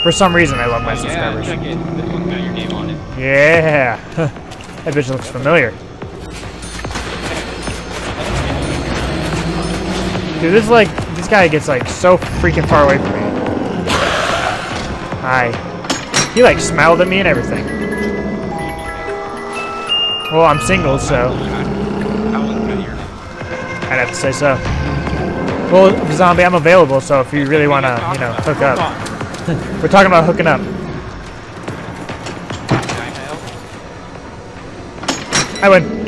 For some reason, I love my subscribers. check it. This one's got your name on it. Yeah, that bitch looks familiar. Dude, this is like this guy gets like so freaking far away from me. Hi. He like smiled at me and everything. Well, I'm single, so. I'd have to say so. Well, zombie, I'm available, so if you really want to, you know, hook up. We're talking about hooking up. I win.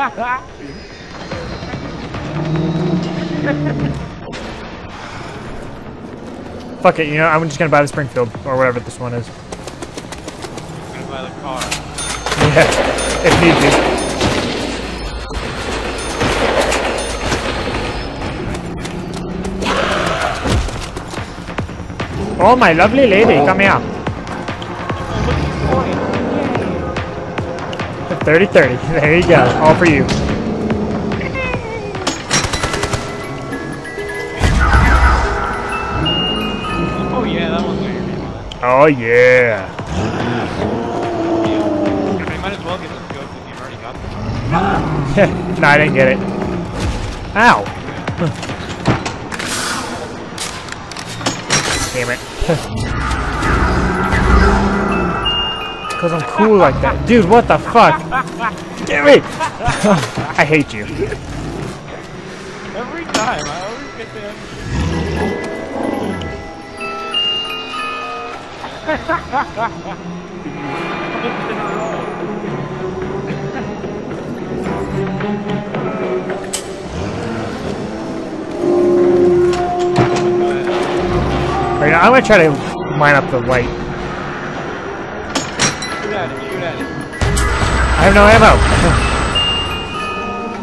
Fuck it, you know, I'm just gonna buy the Springfield, or whatever this one is. gonna buy the Kar. Yeah, if need be. Oh, my lovely lady, come here. 30 30. There you go. All for you. Oh yeah, that one's gonna be mine. Oh, yeah. I might as well get this go because you've already got the no, I didn't get it. Ow. Because I'm cool like that. Dude, what the fuck? Damn it! I hate you. Every time, I always get the I'm gonna try to line up the light. I have no ammo.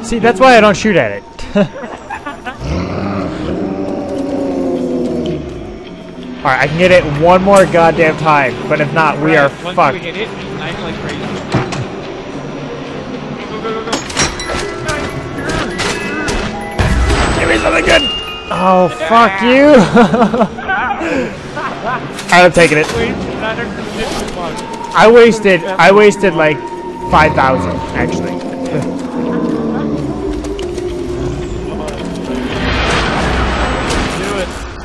See, that's why I don't shoot at it. Alright, I can get it one more goddamn time, but if not, we are Right, Once fucked. we hit it, just knife like crazy. Go, go, go, go. Give me something good! Oh, fuck you! I'm taking it. Wait, 950 bucks. I wasted, I wasted like 5,000, actually.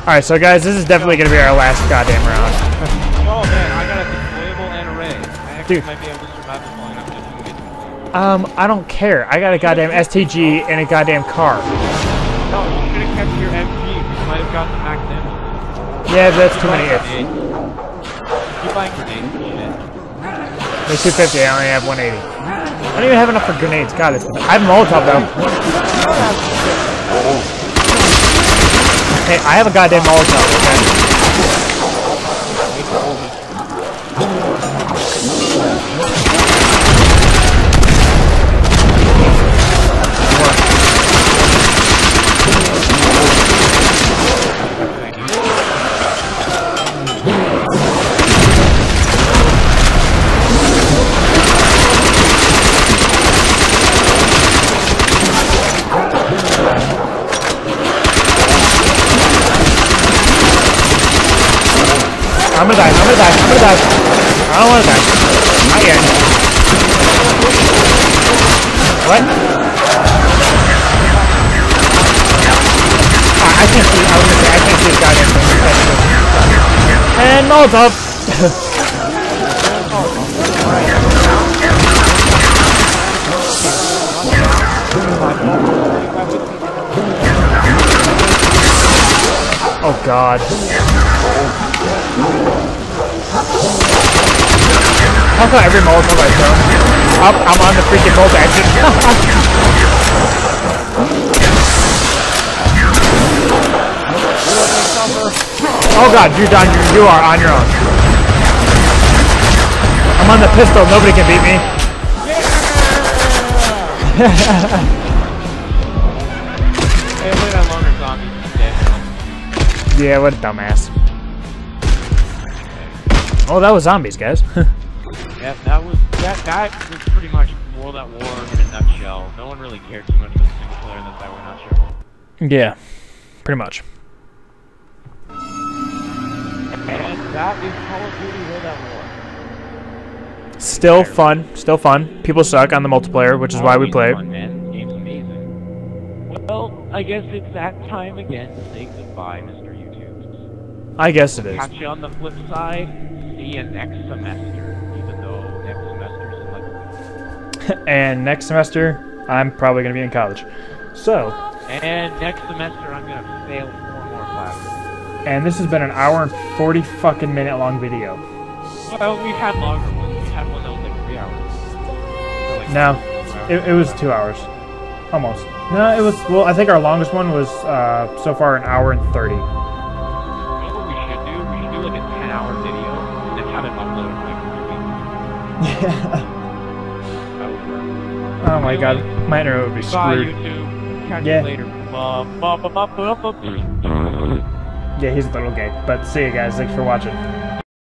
Alright, so guys, this is definitely gonna be our last goddamn round. Oh man, I got a deployable and a ray. I actually Dude. might be able to survive as long enough to do it. Um, I don't care. I got a goddamn STG and a goddamn Kar. No, you should have kept your MG. You might have gotten the max damage. Yeah, that's too many ifs. Keep buying grenades. Shit. 250, I only have 180. I don't even have enough for grenades. God, it's I have Molotov though. Hey, I have a goddamn Molotov. Okay? I'm gonna die. I'm gonna die. I'm gonna die. I don't wanna die. Not yet. What? I, I can't see. I was gonna say I can't see this goddamn thing. And Molotov. Oh God. How come every Molotov I throw? Up, I'm on the freaking bolt action. oh god, you're done. You, you are on your own. I'm on the pistol. Nobody can beat me. Yeah, what a dumbass. Oh, that was zombies, guys. That was that. That was pretty much World at War in a nutshell. No one really cared too much about the single player in that that were not sure. yeah, pretty much. And that is Call of Duty World at War. Still fun. Still fun. People suck on the multiplayer, which is why we play. Fun, man. Game's amazing. Well, I guess it's that time again to say goodbye, Mr. YouTube. I guess it is. Catch you on the flip side. See you next semester and next semester, I'm probably going to be in college. So. And next semester, I'm going to fail four more, classes. And this has been an hour and 40 fucking minute long video. Well, we've had longer ones. We had one that was like three hours. Like no. It, it, was two hours. Almost. No, it was, well, I think our longest one was uh, so far an hour and 30. Yeah. Oh my god, my internet would be Bye, screwed. Yeah. Yeah, he's a little gay. But see you guys. Thanks for watching.